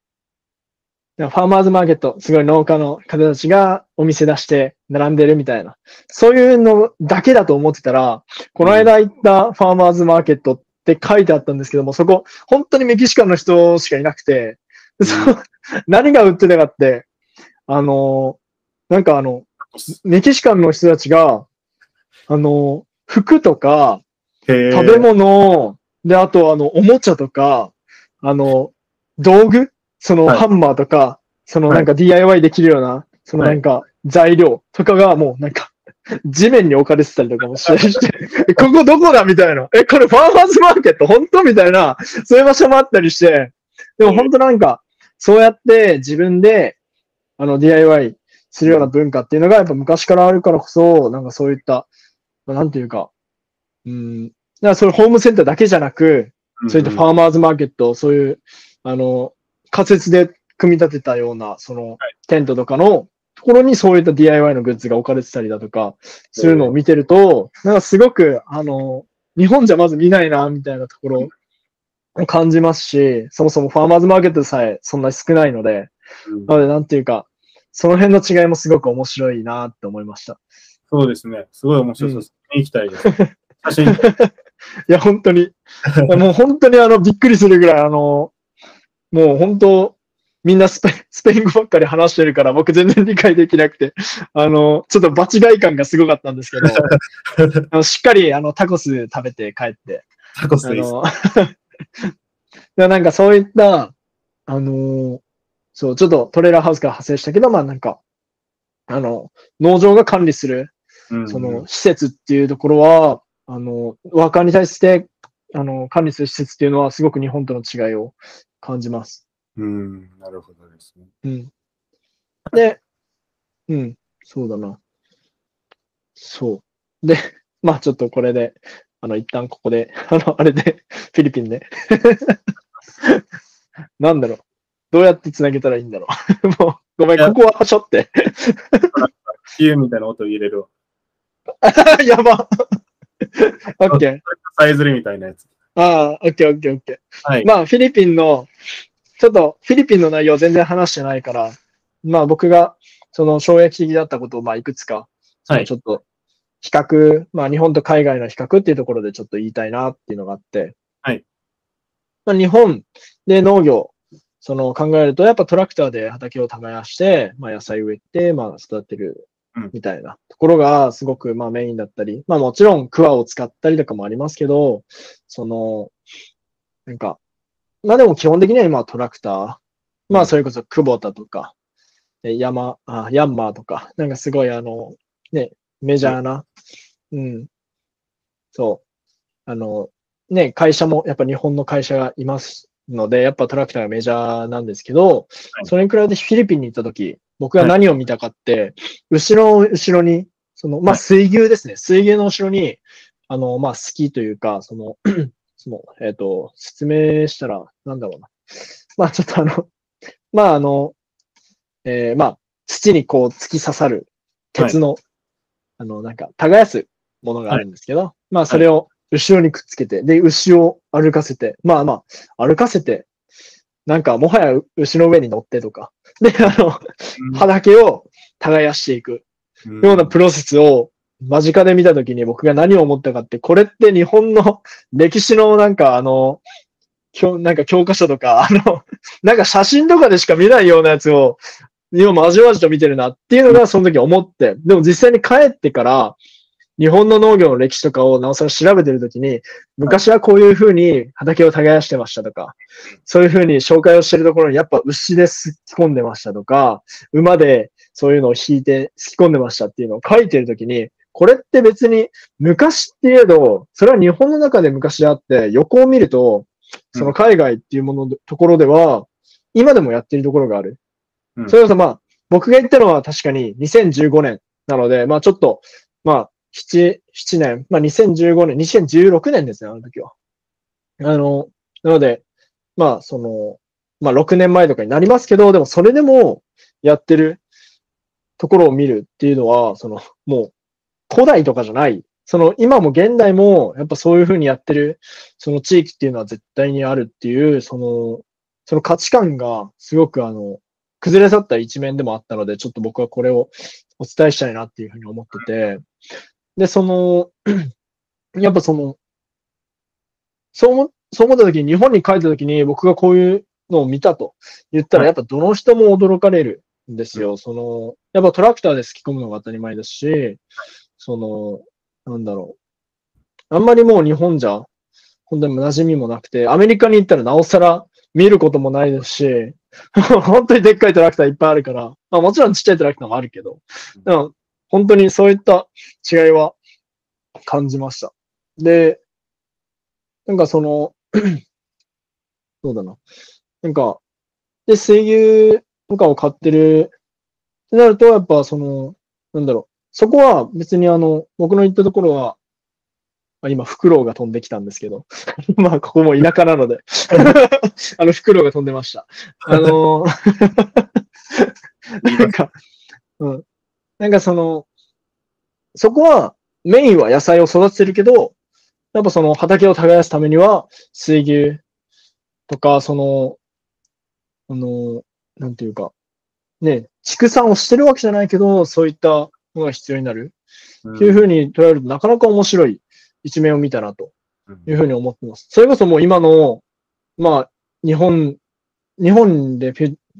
ファーマーズマーケット、すごい農家の方たちがお店出して並んでるみたいな、そういうのだけだと思ってたら、この間行ったファーマーズマーケットって書いてあったんですけども、そこ、本当にメキシカンの人しかいなくて、そう 何が売ってたかって、あの、なんかあの、メキシカンの人たちが、あの、服とか、へ食べ物、で、あと、あの、おもちゃとか、あの、道具その、はい。ハンマーとか、その、はい。なんか DIY できるような、その、はないんか、材料とかがもう、なんか、地面に置かれてたりとかもして、え ここどこだみたいな。え、これファーマーズマーケット？本当みたいな、そういう場所もあったりして、でも本当なんか、そうやって自分で、あの、DIY するような文化っていうのが、やっぱ昔からあるからこそ、なんかそういった、まあなんていうか、うん、だからそれホームセンターだけじゃなく、そういったファーマーズマーケット、そういう、あの、仮設で組み立てたような、その、テントとかのところにそういった DIY のグッズが置かれてたりだとか、するのを見てると、なんかすごく、あの、日本じゃまず見ないな、みたいなところを感じますし、そもそもファーマーズマーケットさえそんなに少ないので、うん。なので、なんていうか、その辺の違いもすごく面白いなって思いました。そうですね。すごい面白そうです。行きたいです。写真。いや、本当に、もう本当にあの、びっくりするぐらい、あの、もう本当、みんなスペスペイン語ばっかり話してるから、僕全然理解できなくて、あの、ちょっと場違い感がすごかったんですけど、あのしっかりあのタコス食べて帰って、あタコスです。なんかそういった、あの、そう、ちょっとトレーラーハウスから派生したけど、まあなんか、あの、農場が管理するうんその施設っていうところは、あの、ワーカーに対して、あの、管理する施設っていうのはすごく日本との違いを感じます。うん、なるほどですね。うん。で、うん、そうだな。そう。で、まあちょっとこれで、あの、一旦ここで、あの、あれで、フィリピンで。なんだろう。どうやって繋げたらいいんだろう。もう、ごめん、ここははしょって。ピューみたいな音入れるわ。やば。オッケー。サイズリみたいなやつ。ああ、オッケーオッケーオッケー。はい。まあ、フィリピンの、ちょっとフィリピンの内容全然話してないから、まあ僕がその衝撃的だったことをまあいくつか、そはいのちょっと比較、まあ日本と海外の比較っていうところでちょっと言いたいなっていうのがあって、はい。まあ日本で農業、その考えるとやっぱトラクターで畑を耕して、まあ野菜植えて、まあ育てるうんみたいなところがすごくまあメインだったり、まあもちろんクワを使ったりとかもありますけど、その、なんか、まあでも基本的には今はトラクター。まあそれこそクボタとか、えヤマ、あ、ヤンマーとか、なんかすごいあの、ね、メジャーな、うん。そう。あの、ね、会社もやっぱ日本の会社がいますので、やっぱトラクターがメジャーなんですけど、はい。それに比べてフィリピンに行った時、僕が何を見たかって、後ろ、後ろに、その、まあはい。水牛ですね。水牛の後ろに、あの、まあスキーというか、その、その、えっ、と、説明したら、なんだろうな。まあちょっとあの、まああの、えーまあ、土にこう突き刺さる鉄の、あの、なんか、耕すものがあるんですけど、まあそれを後ろにくっつけて、で、牛を歩かせて、まあまあ、歩かせて、なんかもはや牛の上に乗ってとか、で、あの、畑を耕していく。うん。ようなプロセスを間近で見たときに僕が何を思ったかって、これって日本の歴史のなんかあの、教なんか教科書とか、あの、なんか写真とかでしか見ないようなやつを、今も味わじと見てるなっていうのがその時思って、でも実際に帰ってから、日本の農業の歴史とかをなおさら調べてるときに、昔はこういう風に畑を耕してましたとか、そういう風に紹介をしてるところにやっぱ牛ですき込んでましたとか、馬でそういうのを引いて突き込んでましたっていうのを書いてるときに、これって別に昔って言えど、それは日本の中で昔であって、横を見ると、その海外っていうもので、ところでは、今でもやってるところがある。うんそれこそまあ、僕が言ったのは確かに2015年なので、まあちょっと、まあ、7、7年、まあ2015年、2016年ですね、あの時は。あの、なので、まあその、まあ6年前とかになりますけど、でもそれでもやってるところを見るっていうのは、その、もう、古代とかじゃない。その、今も現代も、やっぱそういうふうにやってる、その地域っていうのは絶対にあるっていう、その、その価値観がすごくあの、崩れ去った一面でもあったので、ちょっと僕はこれをお伝えしたいなっていうふうに思ってて、で、その、やっぱその、そう思、そう思った時に、日本に帰った時に僕がこういうのを見たと言ったら、はいやっぱどの人も驚かれるんですよ。その、やっぱトラクターで突き込むのが当たり前ですし、その、なんだろう。あんまりもう日本じゃ、本当に馴染みもなくて、アメリカに行ったらなおさら見ることもないですし、本当にでっかいトラクターいっぱいあるから、まあもちろんちっちゃいトラクターもあるけど、でも本当にそういった違いは感じました。で、なんかその、そうだな。なんか、で、水牛とかを買ってるってなると、やっぱその、なんだろう。そこは別にあの、僕の言ったところは、まあ、今、フクロウが飛んできたんですけど、まあ、ここも田舎なので あの、フクロウが飛んでました。あのなんか、うん。なんかその、そこは、メインは野菜を育ててるけど、やっぱその畑を耕すためには、水牛とか、その、あの、なんていうか、ね、畜産をしてるわけじゃないけど、そういったのが必要になる。っていうふうに捉えると、なかなか面白い一面を見たな、というふうに思ってます。それこそもう今の、まあ、日本、日本で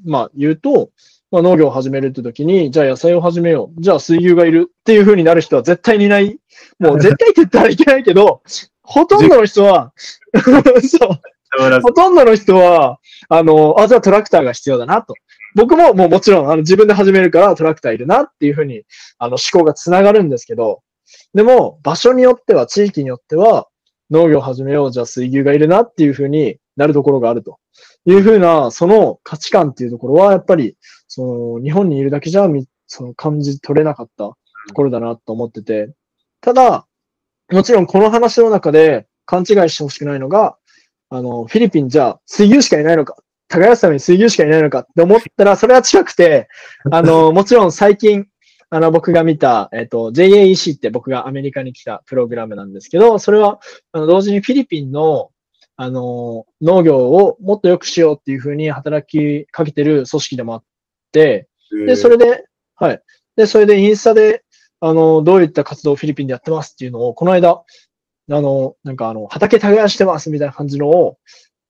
まあ言うと、まあ、農業を始めるって時に、じゃあ野菜を始めよう。じゃあ水牛がいるっていう風になる人は絶対にいない。もう 絶対って言ったらいけないけど、ほとんどの人は そう。ほとんどの人は、あの、あ、じゃあトラクターが必要だなと。僕ももうもちろんあの自分で始めるからトラクターいるなっていう風に、あの思考がつながるんですけど、でも場所によっては、地域によっては、農業を始めよう、じゃあ水牛がいるなっていう風になるところがあるという風な、その価値観っていうところは、やっぱり、その日本にいるだけじゃ、その感じ取れなかったところだなと思ってて、ただ、もちろんこの話の中で勘違いしてほしくないのが、あの、フィリピンじゃ水牛しかいないのか耕すために水牛しかいないのかって思ったら、それは違くて、あの、もちろん最近、あの、僕が見た、えっ、と、JAEC って僕がアメリカに来たプログラムなんですけど、それは、あの、同時にフィリピンの、あの、農業をもっと良くしようっていうふうに働きかけてる組織でもあって、で、それで、はい。で、それでインスタで、あの、どういった活動をフィリピンでやってますっていうのを、この間、あの、なんかあの、畑耕してますみたいな感じのを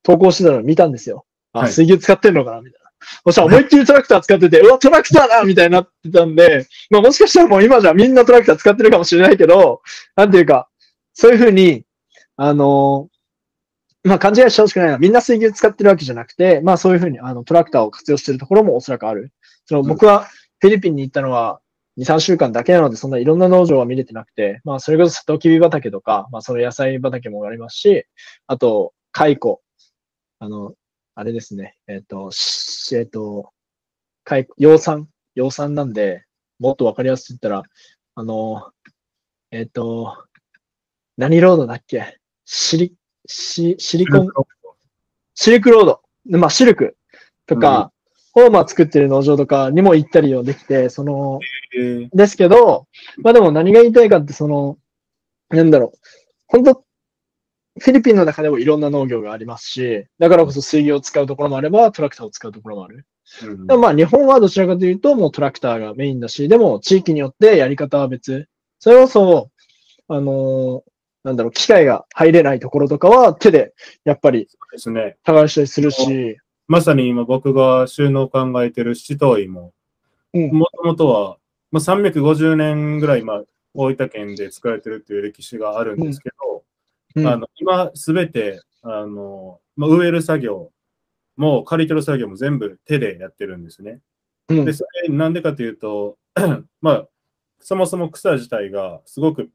投稿してたのを見たんですよ。あ、水牛使ってんのかなみたいな。そしたら思いっきりトラクター使ってて、うわ、トラクターだみたいになってたんで、まあもしかしたらもう今じゃみんなトラクター使ってるかもしれないけど、なんていうか、そういうふうに、あのまあ勘違いしてほしくないのは、みんな水牛使ってるわけじゃなくて、まあそういうふうにあのトラクターを活用してるところもおそらくある。その僕はフィリピンに行ったのは2、3週間だけなので、そんないろんな農場は見れてなくて、まあそれこそサトウキビ畑とか、まあその野菜畑もありますし、あと、蚕、あの、あれですね、えっ、ー、と、えっ、ー、と、養蚕、養蚕なんで、もっとわかりやすく言ったら、あの、えっ、ー、と、何ロードだっけ？シリ、シシリコン、シルクロード。まあ、シルクとか、うん、ホーマー作ってる農場とかにも行ったりをできて、その、ですけど、まあでも何が言いたいかって、その、なんだろう。本当フィリピンの中でもいろんな農業がありますし、だからこそ水牛を使うところもあれば、トラクターを使うところもある。うん、まあ日本はどちらかというと、もうトラクターがメインだし、でも地域によってやり方は別。それこそ、あのー、なんだろう、機械が入れないところとかは手で、やっぱり、ですね。耕したりするし。まさに今僕が収納を考えてる七島井も、もともとは、まあ、350年ぐらい今、大分県で作られてるっていう歴史があるんですけど、うん、あの今すべてあの、まあ、植える作業も刈り取る作業も全部手でやってるんですね。うん、でそれなんでかというと、まあ、そもそも草自体がすごく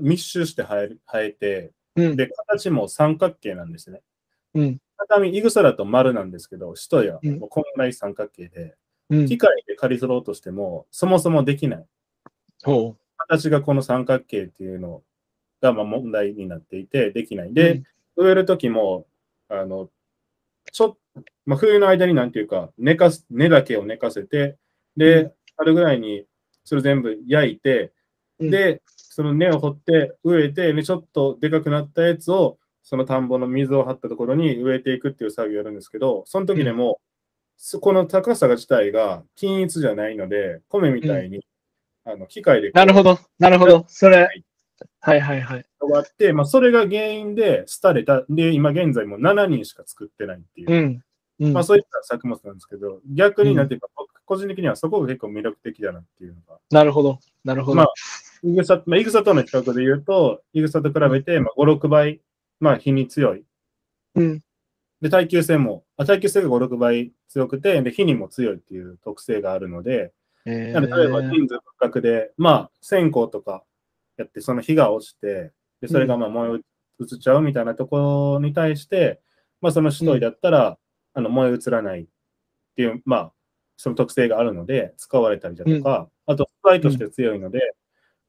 密集して生え生えて、うん、で形も三角形なんですね。うん、畳、いぐさだと丸なんですけど、シトやもうこんなに三角形で、うん、機械で刈り取ろうとしても、そもそもできない。形がこの三角形っていうのがまあ問題になっていて、できない。で、うん、植えるときも、あの、ちょっまあ、冬の間になんていうか、寝かす、根だけを寝かせて、で、春ぐらいにそれ全部焼いて、で、その根を掘って植えて、ね、ちょっとでかくなったやつを、その田んぼの水を張ったところに植えていくっていう作業をやるんですけど、その時でも、そこの高さ自体が均一じゃないので、米みたいに、あの機械で。なるほど、なるほど。それ、はいはいはい。終わって、まあ、それが原因で、廃れた。で、今現在も7人しか作ってないっていう。うんうん、まあ、そういった作物なんですけど、逆になんていうか、個人的にはそこが結構魅力的だなっていうのが。なるほど。なるほど。まあ、イグサ、まあ、イグサとの比較で言うと、イグサと比べて、まあ、5、6倍、まあ、火に強い。うん。で、耐久性も、あ耐久性が5、6倍強くて、で、火にも強いっていう特性があるので、えなので例えばー、人数仏閣で、まあ、線香とかやって、その火が落ちて、で、それがまあ燃え移っちゃうみたいなところに対して、まあ、その指導医だったら、あの燃え移らないっていう、まあ、その特性があるので、使われたりだとか、あと、素材として強いので、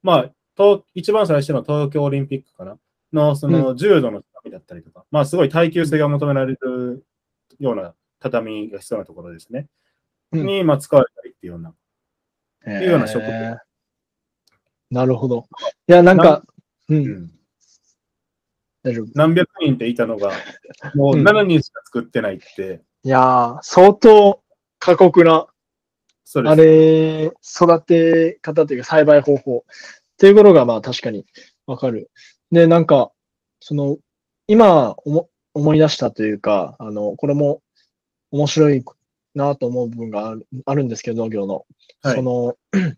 まあ、と一番最初の東京オリンピックかなの、その重度の畳だったりとか、まあ、すごい耐久性が求められるような畳が必要なところですね。うんに、まあ、使われたりっていうような。えいうような職業ーなるほど。いや、なんか、う、うんん大丈夫。何百人っていたのが、もううん7人しか作ってないって、いやー、相当過酷な、あ。れ、育て方というか栽培方法っていうことが、まあ確かにわかる。で、なんか、その、今思思い出したというか、あの、これも面白いなと思う部分があるあるんですけど、農業の。はいその、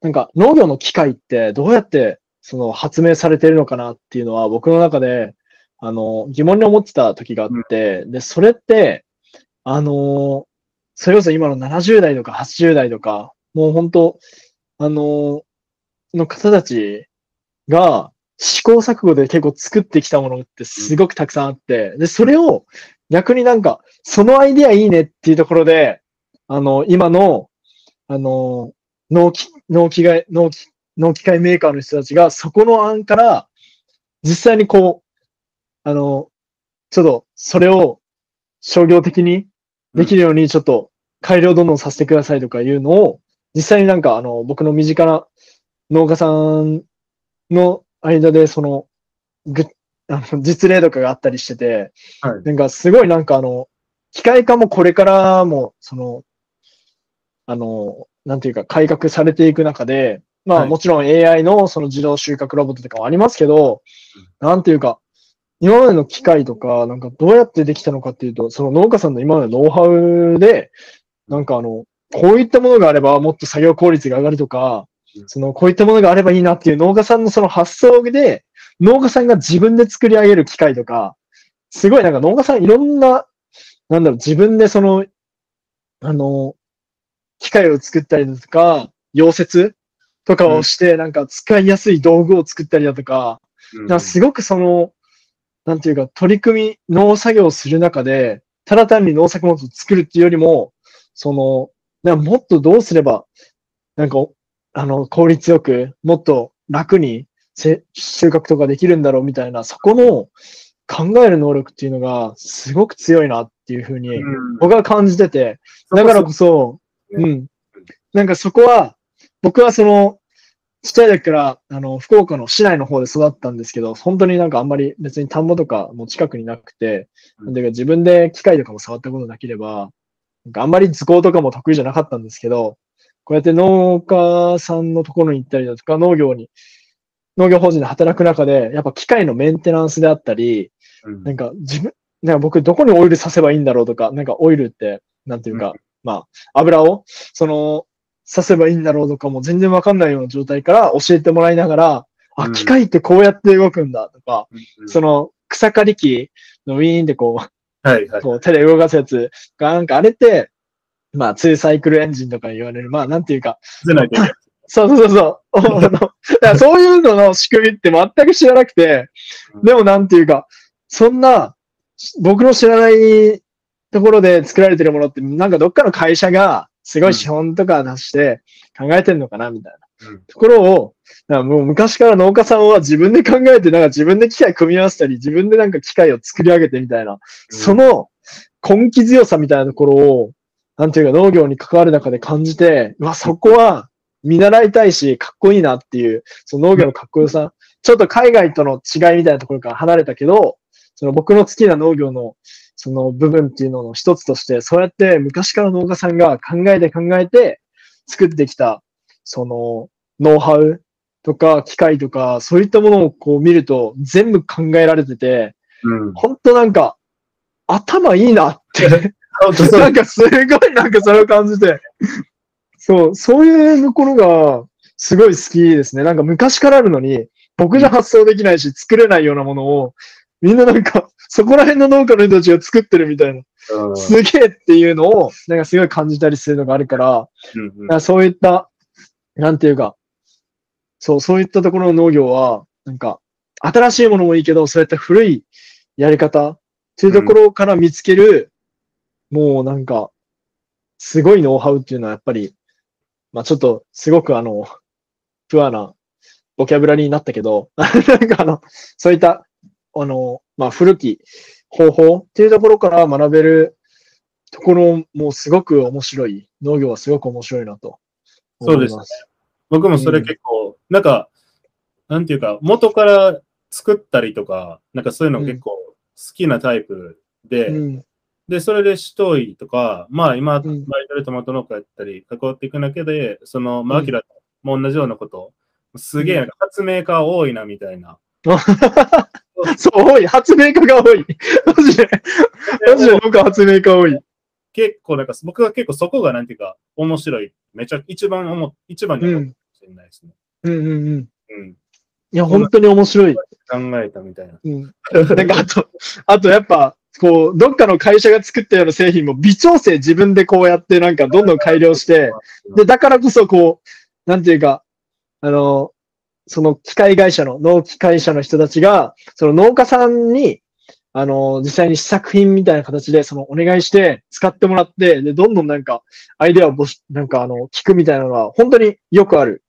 なんか農業の機械ってどうやってその発明されているのかなっていうのは僕の中で、あの、疑問に思ってた時があって、で、それって、あの、それこそ今の70代とか80代とか、もう本当、あの、の方たちが試行錯誤で結構作ってきたものってすごくたくさんあって、で、それを逆になんか、そのアイディアいいねっていうところで、あの、今の、あの、農機、農機械、農機、農機械メーカーの人たちがそこの案から、実際にこう、あの、ちょっとそれを商業的にできるようにちょっと改良どんどんさせてくださいとかいうのを、実際になんかあの、僕の身近な農家さんの間でその、ぐ、あの、実例とかがあったりしてて、はい。なんかすごいなんかあの、機械化もこれからも、その、あの、なんていうか改革されていく中で、まはい。あもちろん AI のその自動収穫ロボットとかもありますけど、なんていうか、今までの機械とか、なんかどうやってできたのかっていうと、その農家さんの今までのノウハウで、なんかあの、こういったものがあればもっと作業効率が上がるとかう、ん。その、こういったものがあればいいなっていう農家さんのその発想で、農家さんが自分で作り上げる機械とか、すごいなんか農家さんいろんな、なんだろう、自分でその、あの、機械を作ったりだとか、溶接とかをして、なんか使いやすい道具を作ったりだとか、うんかすごくその、なんていうか、取り組み、農作業をする中で、ただ単に農作物を作るっていうよりも、その、なもっとどうすれば、なんか、あの、効率よく、もっと楽にせ収穫とかできるんだろうみたいな、そこの考える能力っていうのが、すごく強いなっていうふうに、うん。僕は感じてて、だからこそ、ねうん。なんかそこは、僕はその、ちっちゃい時から、あの、福岡の市内の方で育ったんですけど、本当になんかあんまり別に田んぼとかも近くになくて、うん。なんていうか自分で機械とかも触ったことなければ、なんかあんまり図工とかも得意じゃなかったんですけど、こうやって農家さんのところに行ったりだとか、農業に、農業法人で働く中で、やっぱ機械のメンテナンスであったり、うん。なんか自分、なんか僕どこにオイルさせばいいんだろうとか、なんかオイルって、なんていうか、うん。まあ、油を、その、させばいいんだろうとかも全然わかんないような状態から教えてもらいながら、あ、うん。機械ってこうやって動くんだとか、うん。その草刈り機のウィーンでこう、はいはい。こう手で動かすやつが、なんかあれって、まあ、ツーサイクルエンジンとか言われる、まあ、なんていうか。そうそうそう。だからそういうのの仕組みって全く知らなくてうん、でもなんていうか、そんな、僕の知らないところで作られてるものって、なんかどっかの会社が、すごい資本とか出して考えてんのかな、みたいな。うん。ところを、なんかもう昔から農家さんは自分で考えて、なんか自分で機械組み合わせたり、自分でなんか機械を作り上げてみたいな、その根気強さみたいなところを、なんていうか農業に関わる中で感じて、うわ、そこは見習いたいし、かっこいいなっていう、その農業のかっこよさ、ちょっと海外との違いみたいなところから離れたけど、その僕の好きな農業のその部分っていうのの一つとして、そうやって昔から農家さんが考えて考えて作ってきた、そのノウハウとか機械とか、そういったものをこう見ると全部考えられてて、うん。本当なんか、頭いいなって、なんかすごいなんかそれを感じて、そう、そういうところが、すごい好きですね。なんか昔からあるのに、僕じゃ発想できないし、作れないようなものを、みんななんか、そこら辺の農家の人たちが作ってるみたいな、うん。すげえっていうのを、なんかすごい感じたりするのがあるから、うんうん。そういった、なんていうか、そう、そういったところの農業は、なんか、新しいものもいいけど、そういった古いやり方っていうところから見つける、もうなんか、すごいノウハウっていうのはやっぱり、まあちょっと、すごくあの、プアなボキャブラリーになったけど、なんかあの、そういった、あの、まあ古き方法っていうところから学べるところもすごく面白い。農業はすごく面白いなと思います。そうです僕もそれ結構、なんか、なんていうか、元から作ったりとか、なんかそういうの結構好きなタイプで、うん。で、それでシトイとか、まあ今、んバイトでトマト農家やったり、関わっていくだけで、その、まあ、アキラも同じようなこと、すげえ発明家多いな、みたいな。そう、多い。発明家が多い。マジで、マジで僕は発明家多い。結構なんか、僕は結構そこがなんていうか、面白い。めちゃ、一番思っ、一番に思うかもしれないですね。うんうんうん。うん。いや、本当に面白い。考えたみたいな。うん。なんか、あと、あとやっぱ、こう、どっかの会社が作ったような製品も微調整自分でこうやってなんかどんどん改良して、で、だからこそこう、なんていうか、あの、その機械会社の、農機会社の人たちが、その農家さんに、あの、実際に試作品みたいな形で、そのお願いして使ってもらって、で、どんどんなんか、アイデアをぼし、なんかあの、聞くみたいなのは、本当によくある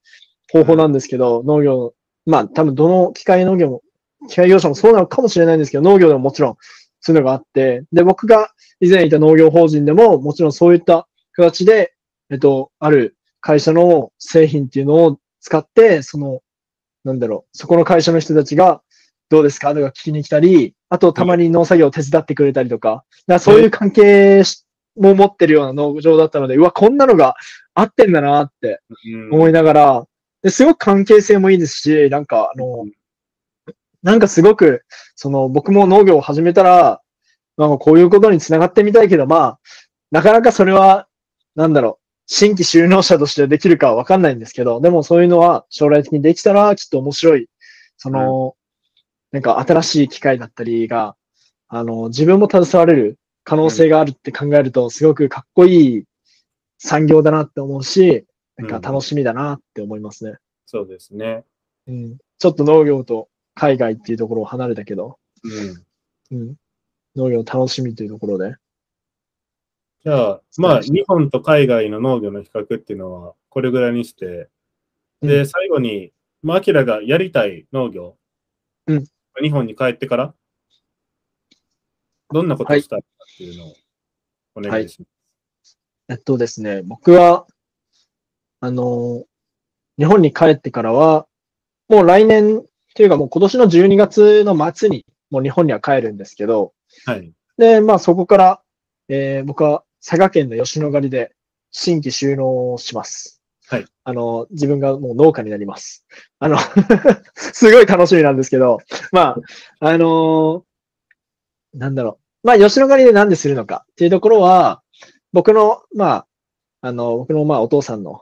方法なんですけど、農業、まあ、多分どの機械農業も、機械業者もそうなのかもしれないんですけど、農業でももちろん、そういうのがあって、で、僕が以前いた農業法人でも、もちろんそういった形で、えっと、ある会社の製品っていうのを使って、その、なんだろう、そこの会社の人たちが、どうですか？とか聞きに来たり、あとたまに農作業を手伝ってくれたりとか、だからそういう関係も持ってるような農場だったので、うわ、こんなのがあってんだなってうん。思いながら、ですごく関係性もいいですし、なんか、あの、なんかすごく、その、僕も農業を始めたら、なんかこういうことにつながってみたいけど、まあ、なかなかそれは、なんだろう、新規就農者としてできるかはわかんないんですけど、でもそういうのは将来的にできたら、きっと面白い、その、なんか新しい機会だったりが、あの、自分も携われる可能性があるって考えると、すごくかっこいい産業だなって思うし、なんか楽しみだなって思いますね。そうですね。うん。ちょっと農業と海外っていうところを離れたけど、うん。うん。農業の楽しみというところで。じゃあ、まあ、日本と海外の農業の比較っていうのは、これぐらいにして、で、うん。最後に、まあ、アキラがやりたい農業、うん。日本に帰ってから、どんなことをしたいかっていうのをお願いします。えっとですね、僕は、あの、日本に帰ってからは、もう来年、というかもう今年の12月の末に、もう日本には帰るんですけど、はい。で、まあそこから、えー僕は佐賀県の吉野ヶ里で新規収納をします。はい。あの、自分がもう農家になります。あの、すごい楽しみなんですけど、まあ、あのーなんだろう。まあ、吉野ヶ里で何でするのかっていうところは、僕の、まあ、あの、僕のまあお父さんの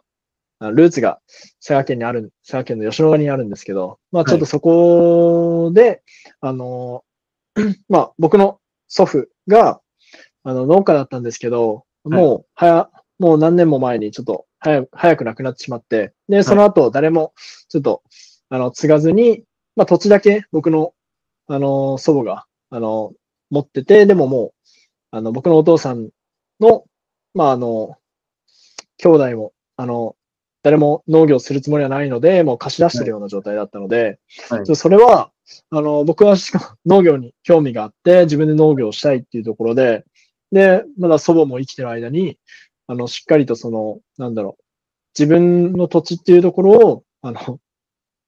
あルーツが佐賀県にある、佐賀県の吉野ヶ里にあるんですけど、まあちょっとそこで、あの、まあ僕の祖父が、あの、農家だったんですけど、もう、はや、もう何年も前にちょっと早く、早く亡くなってしまって、で、その後誰も、ちょっと、あの、継がずに、まあ土地だけ僕の、あの、祖母が、あの、持ってて、でももう、あの、僕のお父さんの、まああの、兄弟も、あの、誰も農業するつもりはないので、もう貸し出してるような状態だったので、はい。それは、あの、僕はしかも農業に興味があって、自分で農業をしたいっていうところで、で、まだ祖母も生きてる間に、あの、しっかりとその、なんだろう、自分の土地っていうところを、あの、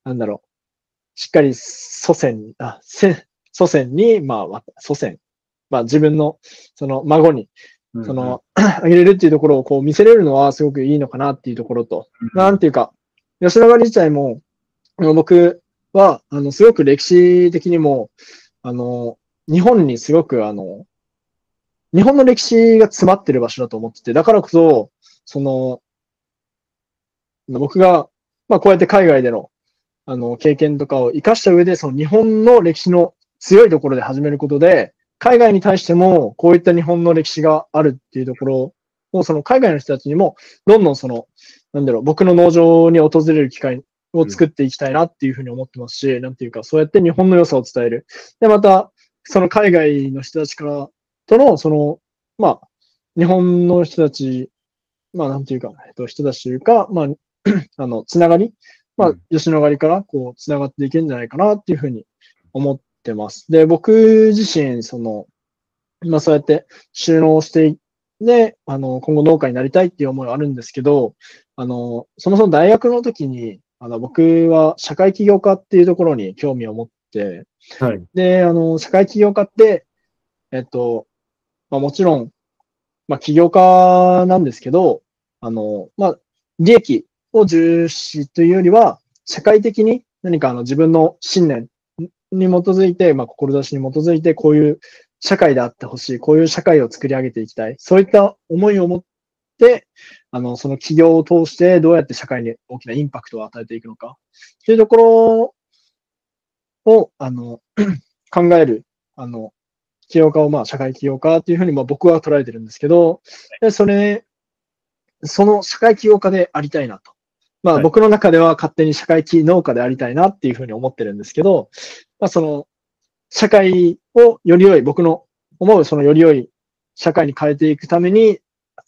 なんだろう、しっかり祖先に、あ、せ祖先に、まあわ、祖先、まあ自分の、その孫に、その、あげれるっていうところをこう見せれるのはすごくいいのかなっていうところと、うん、なんていうか、吉永自体も、僕は、あの、すごく歴史的にも、あの、日本にすごく、あの、日本の歴史が詰まってる場所だと思ってて、だからこそ、その、僕がまあ、こうやって海外での、あの、経験とかを活かした上で、その日本の歴史の強いところで始めることで、海外に対しても、こういった日本の歴史があるっていうところを、その海外の人たちにも、どんどんその、なんだろう、僕の農場に訪れる機会を作っていきたいなっていうふうに思ってますし、なんていうか、そうやって日本の良さを伝える。で、また、その海外の人たちからとの、その、まあ、日本の人たち、まあ、なんていうか、えっと、人たちというか、まあ、あの、つながり、まあ、吉野ヶ里からこう、つながっていけるんじゃないかなっていうふうに思ってます。で、僕自身、その、まあ、そうやって収納して、で、あの、今後農家になりたいっていう思いはあるんですけど、あの、そもそも大学の時に、あの、僕は社会起業家っていうところに興味を持って、はい。で、あの、社会起業家って、えっと、まあもちろん、まあ起業家なんですけど、あの、まあ、利益を重視というよりは、社会的に何かあの自分の信念に基づいて、まあ、志に基づいて、こういう社会であってほしい、こういう社会を作り上げていきたい、そういった思いを持って、あの、その企業を通してどうやって社会に大きなインパクトを与えていくのか、というところを、あの、考える、あの、起業家を、まあ、社会起業家っていうふうに、まあ、僕は捉えてるんですけど、でそれ、その社会起業家でありたいなと。まあ、はい。僕の中では勝手に社会起農家でありたいなっていうふうに思ってるんですけど、まあ、その、社会をより良い、僕の思うそのより良い社会に変えていくために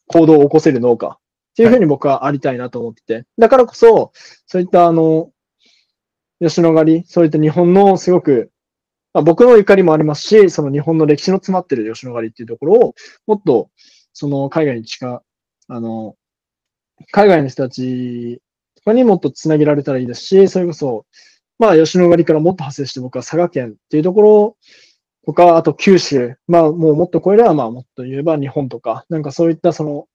行動を起こせる農家っていうふうに僕はありたいなと思ってて、だからこそ、そういったあの、吉野ヶ里、そういった日本のすごく、まあ、僕のゆかりもありますし、その日本の歴史の詰まってる吉野ヶ里っていうところを、もっと、その海外に近、あの、海外の人たちとかにもっとつなげられたらいいですし、それこそ、まあ、吉野ヶ里からもっと派生して僕は佐賀県っていうところとか、あと九州、まあ、もうもっと超えれば、まあ、もっと言えば日本とか、なんかそういったその、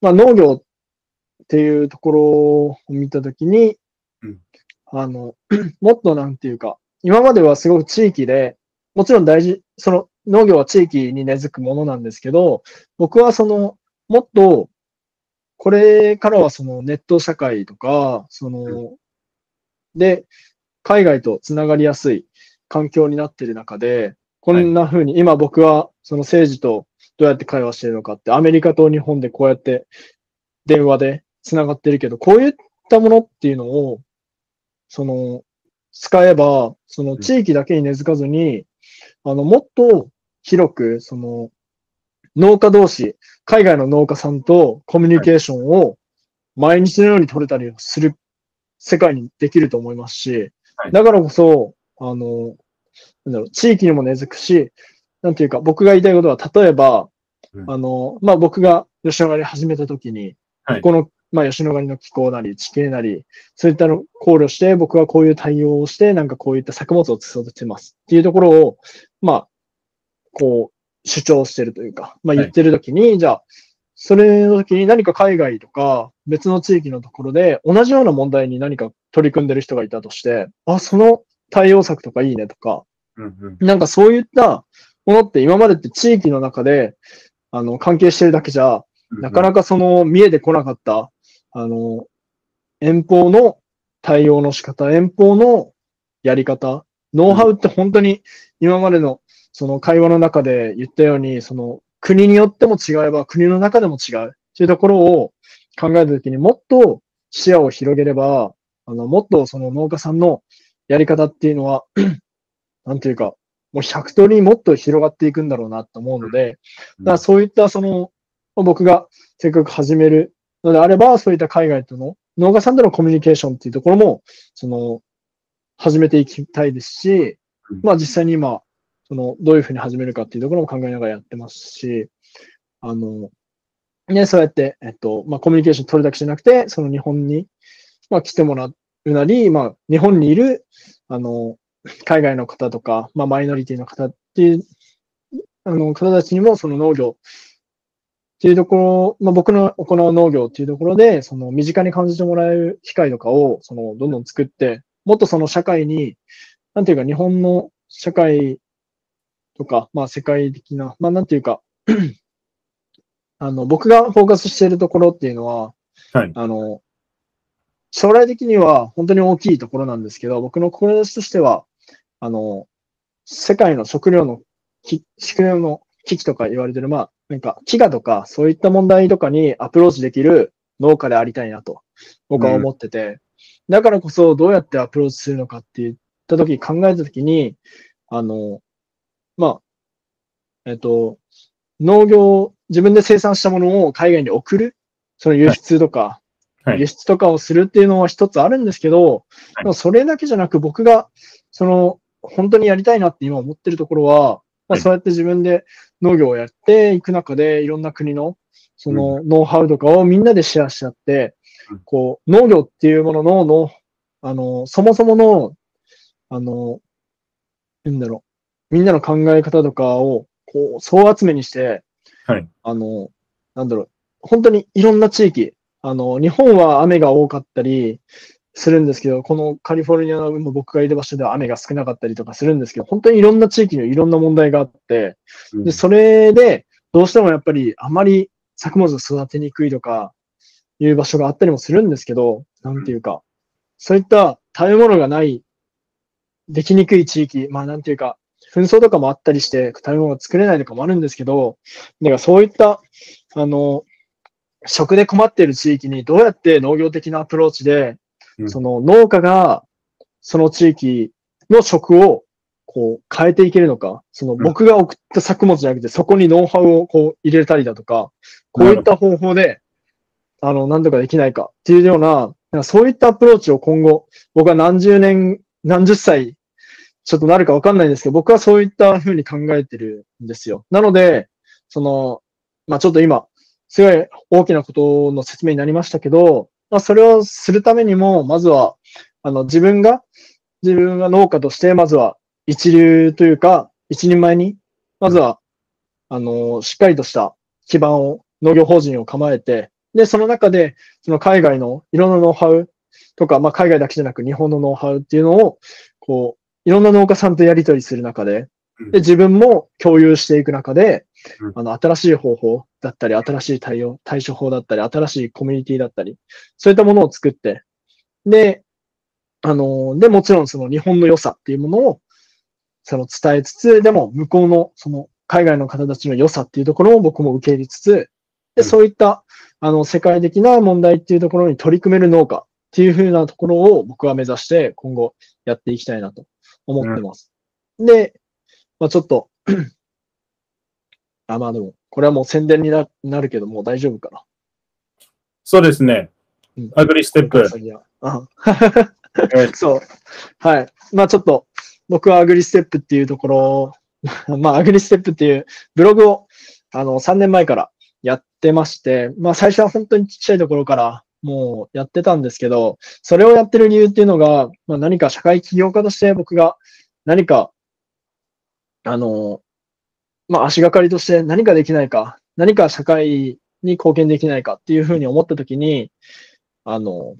まあ、農業っていうところを見たときに、うん。あの、もっとなんていうか、今まではすごく地域で、もちろん大事、その農業は地域に根付くものなんですけど、僕はその、もっと、これからはそのネット社会とか、その、で、海外とつながりやすい環境になっている中で、こんな風に、今僕はその政治とどうやって会話しているのかって、アメリカと日本でこうやって電話でつながってるけど、こういったものっていうのを、その、使えば、その地域だけに根付かずに、あの、もっと広く、その、農家同士、海外の農家さんとコミュニケーションを毎日のように取れたりする世界にできると思いますしはい、だからこそ、あの、なんだろう、地域にも根付くし、なんていうか、僕が言いたいことは、例えば、うん。あの、まあ、僕が吉野ヶ里始めたときに、はい。この、まあ、吉野ヶ里の気候なり、地形なり、そういったのを考慮して、僕はこういう対応をして、なんかこういった作物を育てますっていうところを、まあ、こう、主張してるというか、まあ、はい言ってるときに、じゃあ、それの時に何か海外とか別の地域のところで同じような問題に何か取り組んでる人がいたとして、あ、その対応策とかいいねとか、うんうん。なんかそういったものって今までって地域の中で、あの、関係してるだけじゃ、なかなかその見えてこなかった、あの、遠方の対応の仕方、遠方のやり方、ノウハウって本当に今までのその会話の中で言ったように、その国によっても違えば国の中でも違うっていうところを考えたときにもっと視野を広げれば、あの、もっとその農家さんのやり方っていうのは、なんていうか、もう100通りもっと広がっていくんだろうなと思うので、だからそういったその、僕がせっかく始めるのであれば、そういった海外との農家さんとのコミュニケーションっていうところも、その、始めていきたいですしうん、まあ実際に今、その、どういうふうに始めるかっていうところも考えながらやってますし、あの、ね、そうやって、えっと、まあコミュニケーション取るだけじゃなくて、その日本に、まあ来てもらうなり、まあ日本にいる、あの、海外の方とか、まあマイノリティの方っていう、あの、方たちにもその農業っていうところ、まあ、僕の行う農業っていうところで、その身近に感じてもらえる機会とかを、そのどんどん作って、もっとその社会に、なんていうか日本の社会とか、まあ世界的な、まあなんていうか、あの、僕がフォーカスしているところっていうのは、はい。あの、将来的には本当に大きいところなんですけど、僕の志としては、あの、世界の食料の、食料の危機とか言われてる、まあ、なんか、飢餓とか、そういった問題とかにアプローチできる農家でありたいなと、僕は思ってて、うん、だからこそどうやってアプローチするのかって言った時、考えた時に、あの、まあ、えっと、農業、自分で生産したものを海外に送る、その輸出とか、はい、輸出とかをするっていうのは一つあるんですけど、はい、それだけじゃなく僕が、その、本当にやりたいなって今思ってるところは、まあ、そうやって自分で農業をやっていく中で、いろんな国の、そのノウハウとかをみんなでシェアしちゃって、こう、農業っていうものの、の、あの、そもそもの、あの、なんだろう、みんなの考え方とかを、こう、総集めにして、はい。あの、なんだろう、本当にいろんな地域、あの、日本は雨が多かったりするんですけど、このカリフォルニアの僕がいる場所では雨が少なかったりとかするんですけど、本当にいろんな地域にいろんな問題があって、で、それで、どうしてもやっぱりあまり作物を育てにくいとか、いう場所があったりもするんですけど、なんていうか、そういった食べ物がない、できにくい地域、まあなんていうか、紛争とかもあったりして、食べ物が作れないとかもあるんですけど、だからそういった、あの、食で困っている地域にどうやって農業的なアプローチで、その農家がその地域の食をこう変えていけるのか、その僕が送った作物じゃなくてそこにノウハウをこう入れたりだとか、こういった方法で、あの、何とかできないかっていうような、なんかそういったアプローチを今後、僕は何十年、何十歳、ちょっとなるかわかんないんですけど、僕はそういったふうに考えてるんですよ。なので、その、まあちょっと今、すごい大きなことの説明になりましたけど、まあ、それをするためにも、まずは、あの、自分が、自分が農家として、まずは一流というか、一人前に、まずは、あの、しっかりとした基盤を、農業法人を構えて、で、その中で、その海外のいろんなノウハウとか、まあ、海外だけじゃなく日本のノウハウっていうのを、こう、いろんな農家さんとやり取りする中で、で、自分も共有していく中で、あの、新しい方法だったり、新しい対応、対処法だったり、新しいコミュニティだったり、そういったものを作って、で、あの、で、もちろんその日本の良さっていうものを、その伝えつつ、でも向こうの、その海外の方たちの良さっていうところを僕も受け入れつつ、で、そういった、あの、世界的な問題っていうところに取り組める農家っていうふうなところを僕は目指して今後やっていきたいなと思ってます。うん、で、まあちょっとあ、まあでも、これはもう宣伝になるけど、もう大丈夫かな。そうですね。うん、アグリステップ。そう。はい。まあちょっと、僕はアグリステップっていうところ、まあアグリステップっていうブログを、あの、3年前からやってまして、まあ最初は本当にちっちゃいところからもうやってたんですけど、それをやってる理由っていうのが、まあ何か社会起業家として僕が何かあの、まあ、足がかりとして何かできないか、何か社会に貢献できないかっていうふうに思ったときに、あの、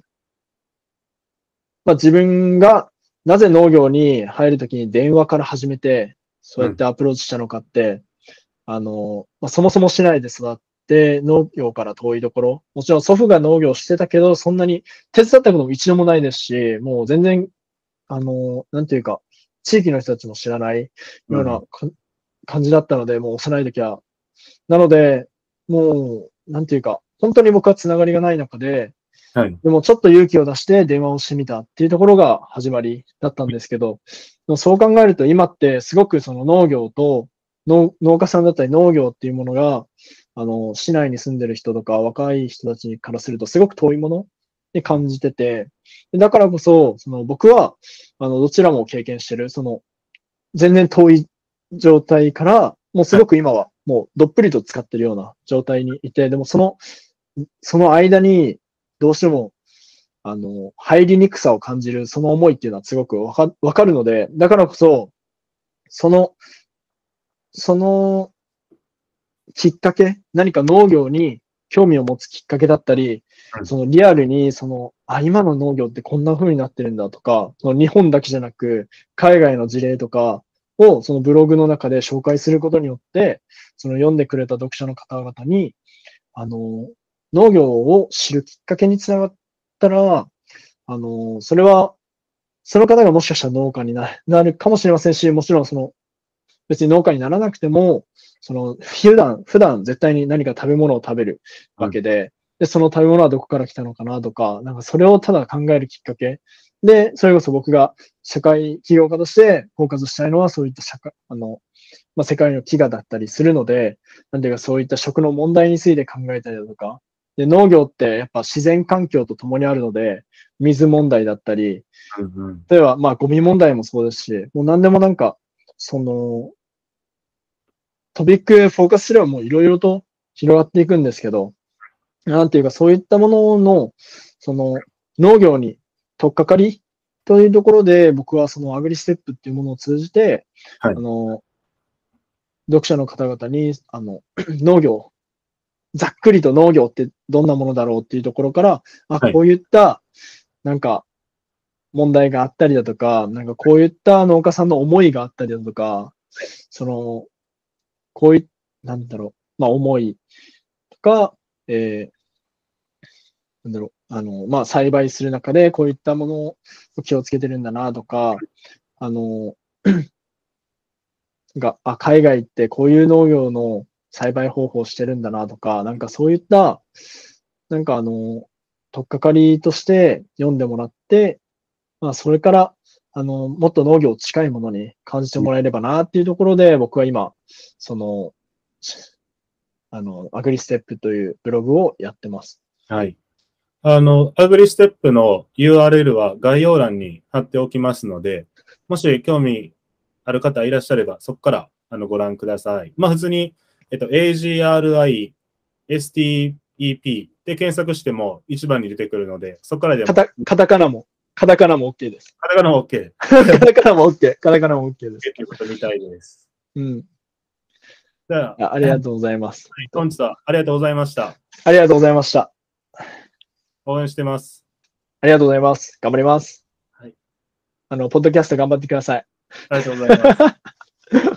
まあ、自分がなぜ農業に入るときに電話から始めて、そうやってアプローチしたのかって、うん、あの、まあ、そもそもしないで育って農業から遠いところ、もちろん祖父が農業してたけど、そんなに手伝ったことも一度もないですし、もう全然、あの、なんていうか、地域の人たちも知らないような、感じだったので、もう幼い時は。なので、もう、なんていうか、本当に僕はつながりがない中で、はい、でもちょっと勇気を出して電話をしてみたっていうところが始まりだったんですけど、そう考えると今ってすごくその農業と農農家さんだったり農業っていうものが、あの、市内に住んでる人とか若い人たちからするとすごく遠いものに感じてて、だからこそ、その僕は、あの、どちらも経験してる、その、全然遠い状態から、もうすごく今は、もうどっぷりと使ってるような状態にいて、でもその、その間に、どうしても、あの、入りにくさを感じる、その思いっていうのはすごくわかわかるので、だからこそ、その、その、きっかけ、何か農業に興味を持つきっかけだったり、そのリアルに、その、あ、今の農業ってこんな風になってるんだとか、その日本だけじゃなく、海外の事例とかをそのブログの中で紹介することによって、その読んでくれた読者の方々に、あの、農業を知るきっかけにつながったら、あの、それは、その方がもしかしたら農家にななるかもしれませんし、もちろんその、別に農家にならなくても、その、普段、普段絶対に何か食べ物を食べるわけで、で、その食べ物はどこから来たのかなとか、なんかそれをただ考えるきっかけ。で、それこそ僕が社会起業家としてフォーカスしたいのは、そういった社会、あの、まあ、世界の飢餓だったりするので、なんていうかそういった食の問題について考えたりだとか、で、農業ってやっぱ自然環境と共にあるので、水問題だったり、うんうん。例えばまあゴミ問題もそうですし、もう何でもなんか、その、トピックへフォーカスすればもういろいろと広がっていくんですけど、なんていうかそういったものの、その農業に取っかかりというところで僕はそのアグリステップっていうものを通じて、はい。あの、読者の方々に、あの、農業、ざっくりと農業ってどんなものだろうっていうところから、あ、はい。こういった、なんか、問題があったりだとか、なんかこういった農家さんの思いがあったりだとか、その、こういなんだろう、まあ思いとか、えー、なんだろう、あの、まあ栽培する中でこういったものを気をつけてるんだなとか、あの、が、あ、海外ってこういう農業の栽培方法をしてるんだなとか、なんかそういった、なんかあの、とっかかりとして読んでもらって、まあそれから、あの、もっと農業近いものに感じてもらえればなっていうところで、僕は今、その、あの、アグリステップというブログをやってます。はい。あの、アグリステップの URL は概要欄に貼っておきますので、もし興味ある方いらっしゃれば、そこからあのご覧ください。まあ、普通に、えっと、AGRI、STEP で検索しても一番に出てくるので、そこからでも、カタカナも、カタカナも OK です。カタカナ OK カタカナも OK。カタカナも OK です。ということみたいです。うん。じゃあ、あありがとうございます。本日はありがとうございました。ありがとうございました。応援してます。ありがとうございます。頑張ります。はい。あの、ポッドキャスト頑張ってください。ありがとうございます。